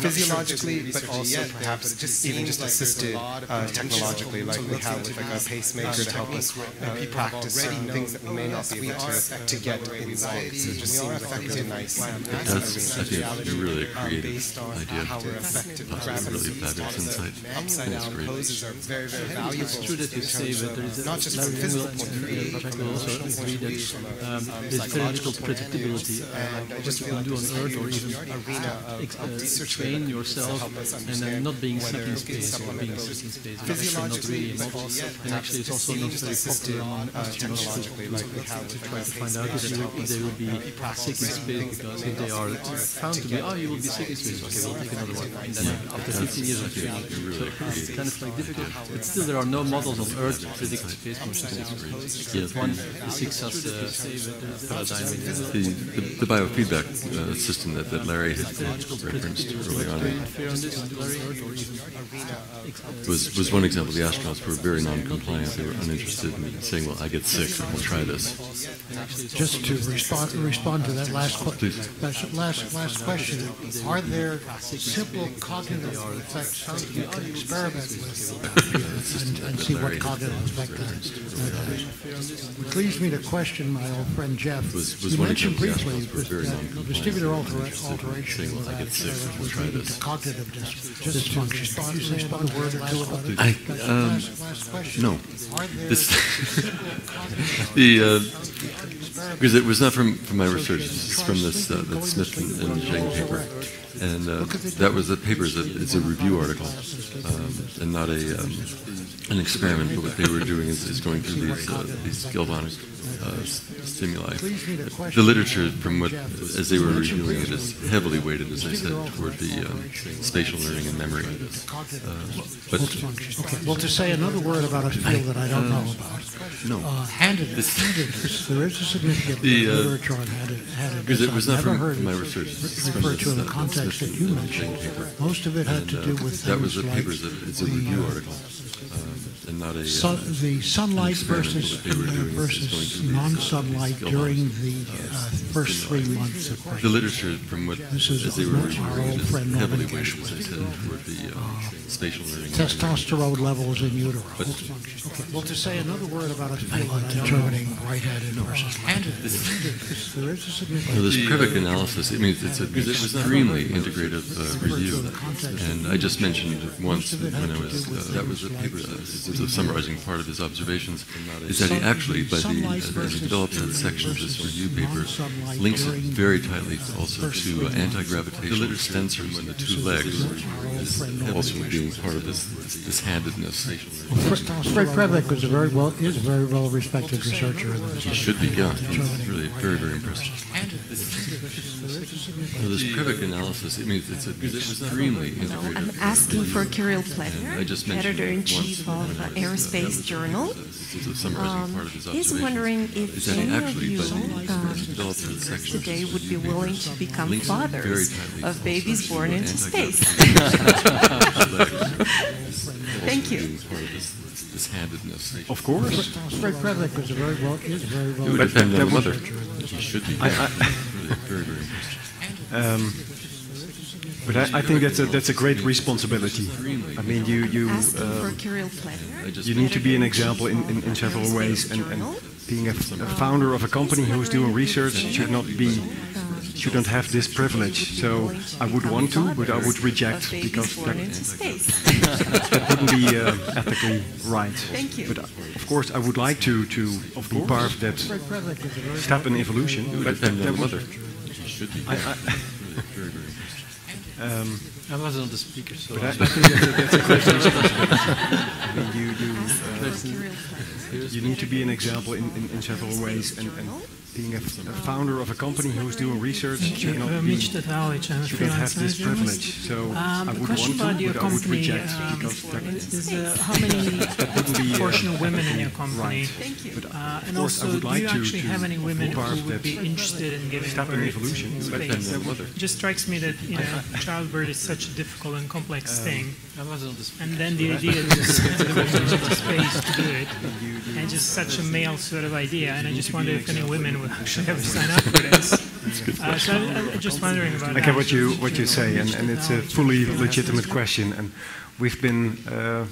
physiologically, but also perhaps just even just assisted uh, technologically, like we have with like a pacemaker to help us uh, practice certain things that we may not be able to, to get in space. So it just seems like a really nice That's, I think, really creative idea. how we're affected That's a really gravity. fabulous insight. Upside That's down poses are very, very valuable. It's true that you in say terms that there of, is a, not just from Larry physical point of view, Rebecca but also also agree that from a, um, um, there's very little psychological of view. predictability And I uh, just what feel you can do on Earth or there's a even arena of- of uh, train yourself help us and then not being stuck whether in we can space or being those stuck in space. It's actually not physiologically, really a but model. also And actually it's also not seems very popular assisted, among uh, technologically, like we have to try to find out if they, will- if they will be sick in space because if they are found to be, oh, you will be sick in space, okay, we'll take another one. And then after 15 years of training, so it's kind of like difficult. But still, there are no models on Earth to predict space motion. Yeah. One, the six has uh, paradigm. The, the, the biofeedback uh, system that, that Larry had referenced early on Fair on this, Larry? was, was one example. The astronauts were very non-compliant. They were uninterested in saying, well, I get sick, we'll try this. Just to respond, respond to that last, que- Please. that last, last question, are there simple cognitive effects that you can experiment with and, and see what cognitive effect that that has? Which leads me to question my old friend Jeff. Was- was You one mentioned briefly was very that non-compliant. vestibular alter- Interested in alteration saying, well, I get sick, we'll try this. cognitive That's um, no. This, the, uh, because it was not from, from my research, it's from this, uh, the Smith and, and Zheng paper. And uh, that was, the paper is a, it's a review article, um, and not a, um, an experiment, but what they were doing is, is going through these, uh, these galvanic uh, stimuli. The literature from what, as they were reviewing it, is heavily weighted, as I said, toward the um, spatial learning and memory. Uh, but Okay, well, to say another word about a field that I don't know about. No. Uh, handedness, handedness, there is a significant The, uh, literature on handed- because handedness. it was I've not never from, heard my research, referred to in uh, the context that you mentioned. Most of it had And, to uh, do with That was things a like paper, it's a- the, review uh, article, um, and not a. uh, the sunlight versus, what they were uh, doing is- is going versus through these, uh, non-sunlight during the uh, uh, first three months of The literature from what, This is as they were our reviewing old friend heavily Norman weighted, as I said, toward the uh, spatial learning. and memory. Testosterone levels in utero. But- Okay, well, to say another word about a field determining right-handed versus left-handed, there is a significant. No, this Previc analysis, I mean, it's an extremely integrative uh, review. And I just mentioned once when I was, uh, that was a paper, uh, this is a summarizing part of his observations, is that he actually, by the, uh, as he develops that section of this review paper, links it very tightly also to uh, anti-gravitational extensors in the two legs, as also being part of this, this handedness. Fred Previc was a very well, is a very well-respected researcher He should be, yeah, he's really very, very impressive. No, this Previc analysis, I mean, it's an extremely integrative. I'm asking for Kirill And Pletner, I just mentioned editor-in-chief once of uh, I was, that Aerospace Journal. Is Um, part of his He's wondering if any of you by um, as he develops that section of today would be willing to become links it very fathers of babies born into space. Thank you. being of this, this handedness. Of course. Fred Previc was a very well, is very well. It would But depend on the mother. He should be. I- I- very, very impressive. Um, but I, I think that's a, that's a great responsibility. I mean, you you Asking uh, you need to be an example in, in, in several ways, and, and being a, a founder of a company who's doing research should not be should not have this privilege. So I would want to, but I would reject because that, born into space. that wouldn't be uh, ethically right. Thank you. But uh, of course, I would like to to be part of that Fred Previc was a very. step in evolution. But depend that, that mother. was, should be. I- I- Really, very, very impressive. Um, I wasn't on the speaker, so. But I, I think that's a, that's a great responsibility. I mean, you, you, Asking uh, you need to be an example in, in, in several ways, and, and being a, a founder of a company who's doing research Thank you. should not Uh, be Mitch shouldn't have this privilege. So Um, I would want to, your but I would reject um, because that, is uh, how many wouldn't be, uh, portion of women in your company? right. Thank you. But Uh, of and course, I also, would do you to, actually to have any women who would be interested in giving step in birth evolution. in But space? that It just strikes me that you know, childbirth is such a difficult and complex Um, thing, I wasn't on the and then the idea is send the women space to do it, and just such a male sort of idea. And I just wonder if any women would actually ever sign up for this. Uh, so I'm, I'm just wondering about. I get what you what you say, and, and it's a fully legitimate question, and we've been uh,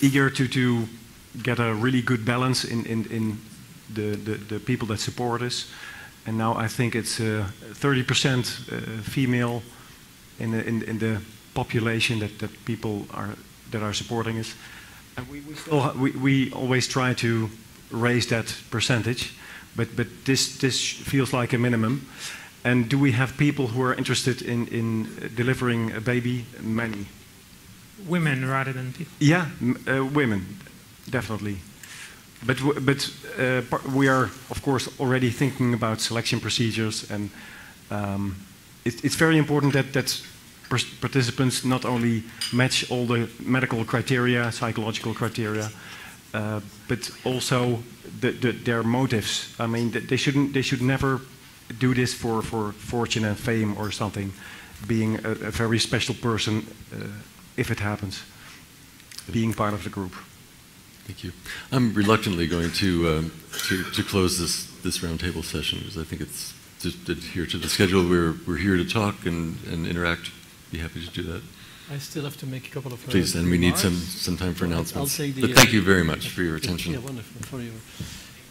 eager to to get a really good balance in in, in the, the, the people that support us, and now I think it's 30% uh, female in the, in, in the population that, people are that are supporting us. And we, we, still, we, we always try to raise that percentage, but, but this, this feels like a minimum. And do we have people who are interested in, in delivering a baby? Many. Women rather than people? Yeah, uh, women, definitely. But, but uh, we are, of course, already thinking about selection procedures, and um, it, it's very important that, that participants not only match all the medical criteria, psychological criteria, uh, but also the, the, their motives. I mean, they shouldn't, they should never do this for, for fortune and fame or something, being a, a very special person uh, if it happens, being part of the group. Thank you. I'm reluctantly going to, um, to, to, close this, this roundtable session because I think it's to adhere to the schedule. We're, we're here to talk and, and interact be happy to do that. I still have to make a couple of. Uh, Please, and we need some some time for announcements. The, but thank you very much for your attention. Yeah, wonderful for you.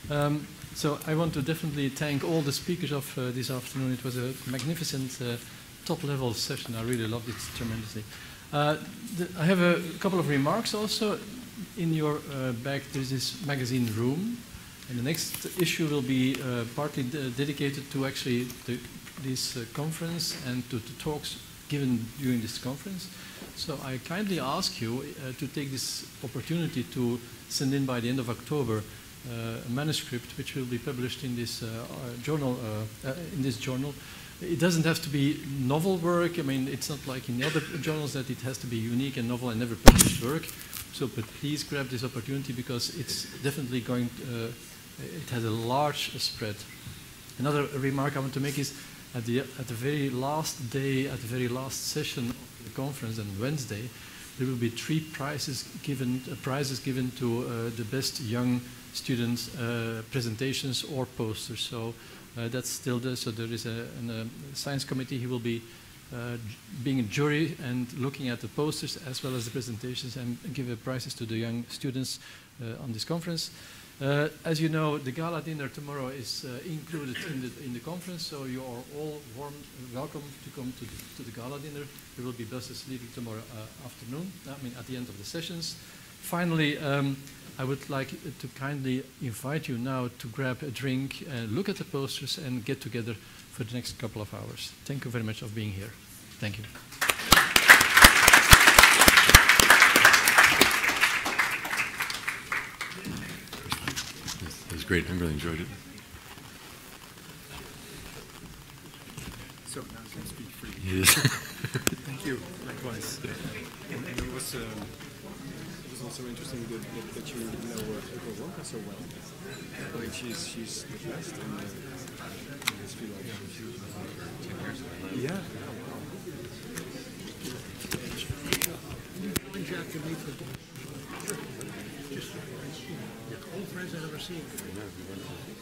Um, so I want to definitely thank all the speakers of uh, this afternoon. It was a magnificent uh, top-level session. I really loved it tremendously. Uh, the, I have a couple of remarks also. In your uh, bag, there is this magazine room, and the next issue will be uh, partly dedicated to actually the, this conference and to, to talks given during this conference. So I kindly ask you uh, to take this opportunity to send in by the end of October uh, a manuscript which will be published in this uh, journal. Uh, uh, in this journal, it doesn't have to be novel work. I mean, it's not like in the other journals that it has to be unique and novel and never published work. So, but please grab this opportunity because it's definitely going. To, uh, it has a large spread. Another remark I want to make is at the, at the very last day, at the very last session of the conference on Wednesday, there will be three prizes given, uh, prizes given to uh, the best young students uh, presentations or posters. So uh, that's still there. So there is a, a science committee. He will be uh, being a jury and looking at the posters as well as the presentations and give the prizes to the young students uh, on this conference. Uh, as you know, the gala dinner tomorrow is uh, included in the, in the conference, so you are all warm, welcome to come to the, to the gala dinner. There will be buses leaving tomorrow uh, afternoon, I mean at the end of the sessions. Finally, um, I would like to kindly invite you now to grab a drink, and look at the posters and get together for the next couple of hours. Thank you very much for being here. Thank you. Great. I really enjoyed it. So now I can speak freely. Yes. Thank you. Likewise. And, and it was. Um, it was also interesting that, that, that you know uh, Wonka so well. I mean, she's she's the best, and uh, I just feel like yeah. yeah. Jack and me for Sure. Just old friends I've never seen.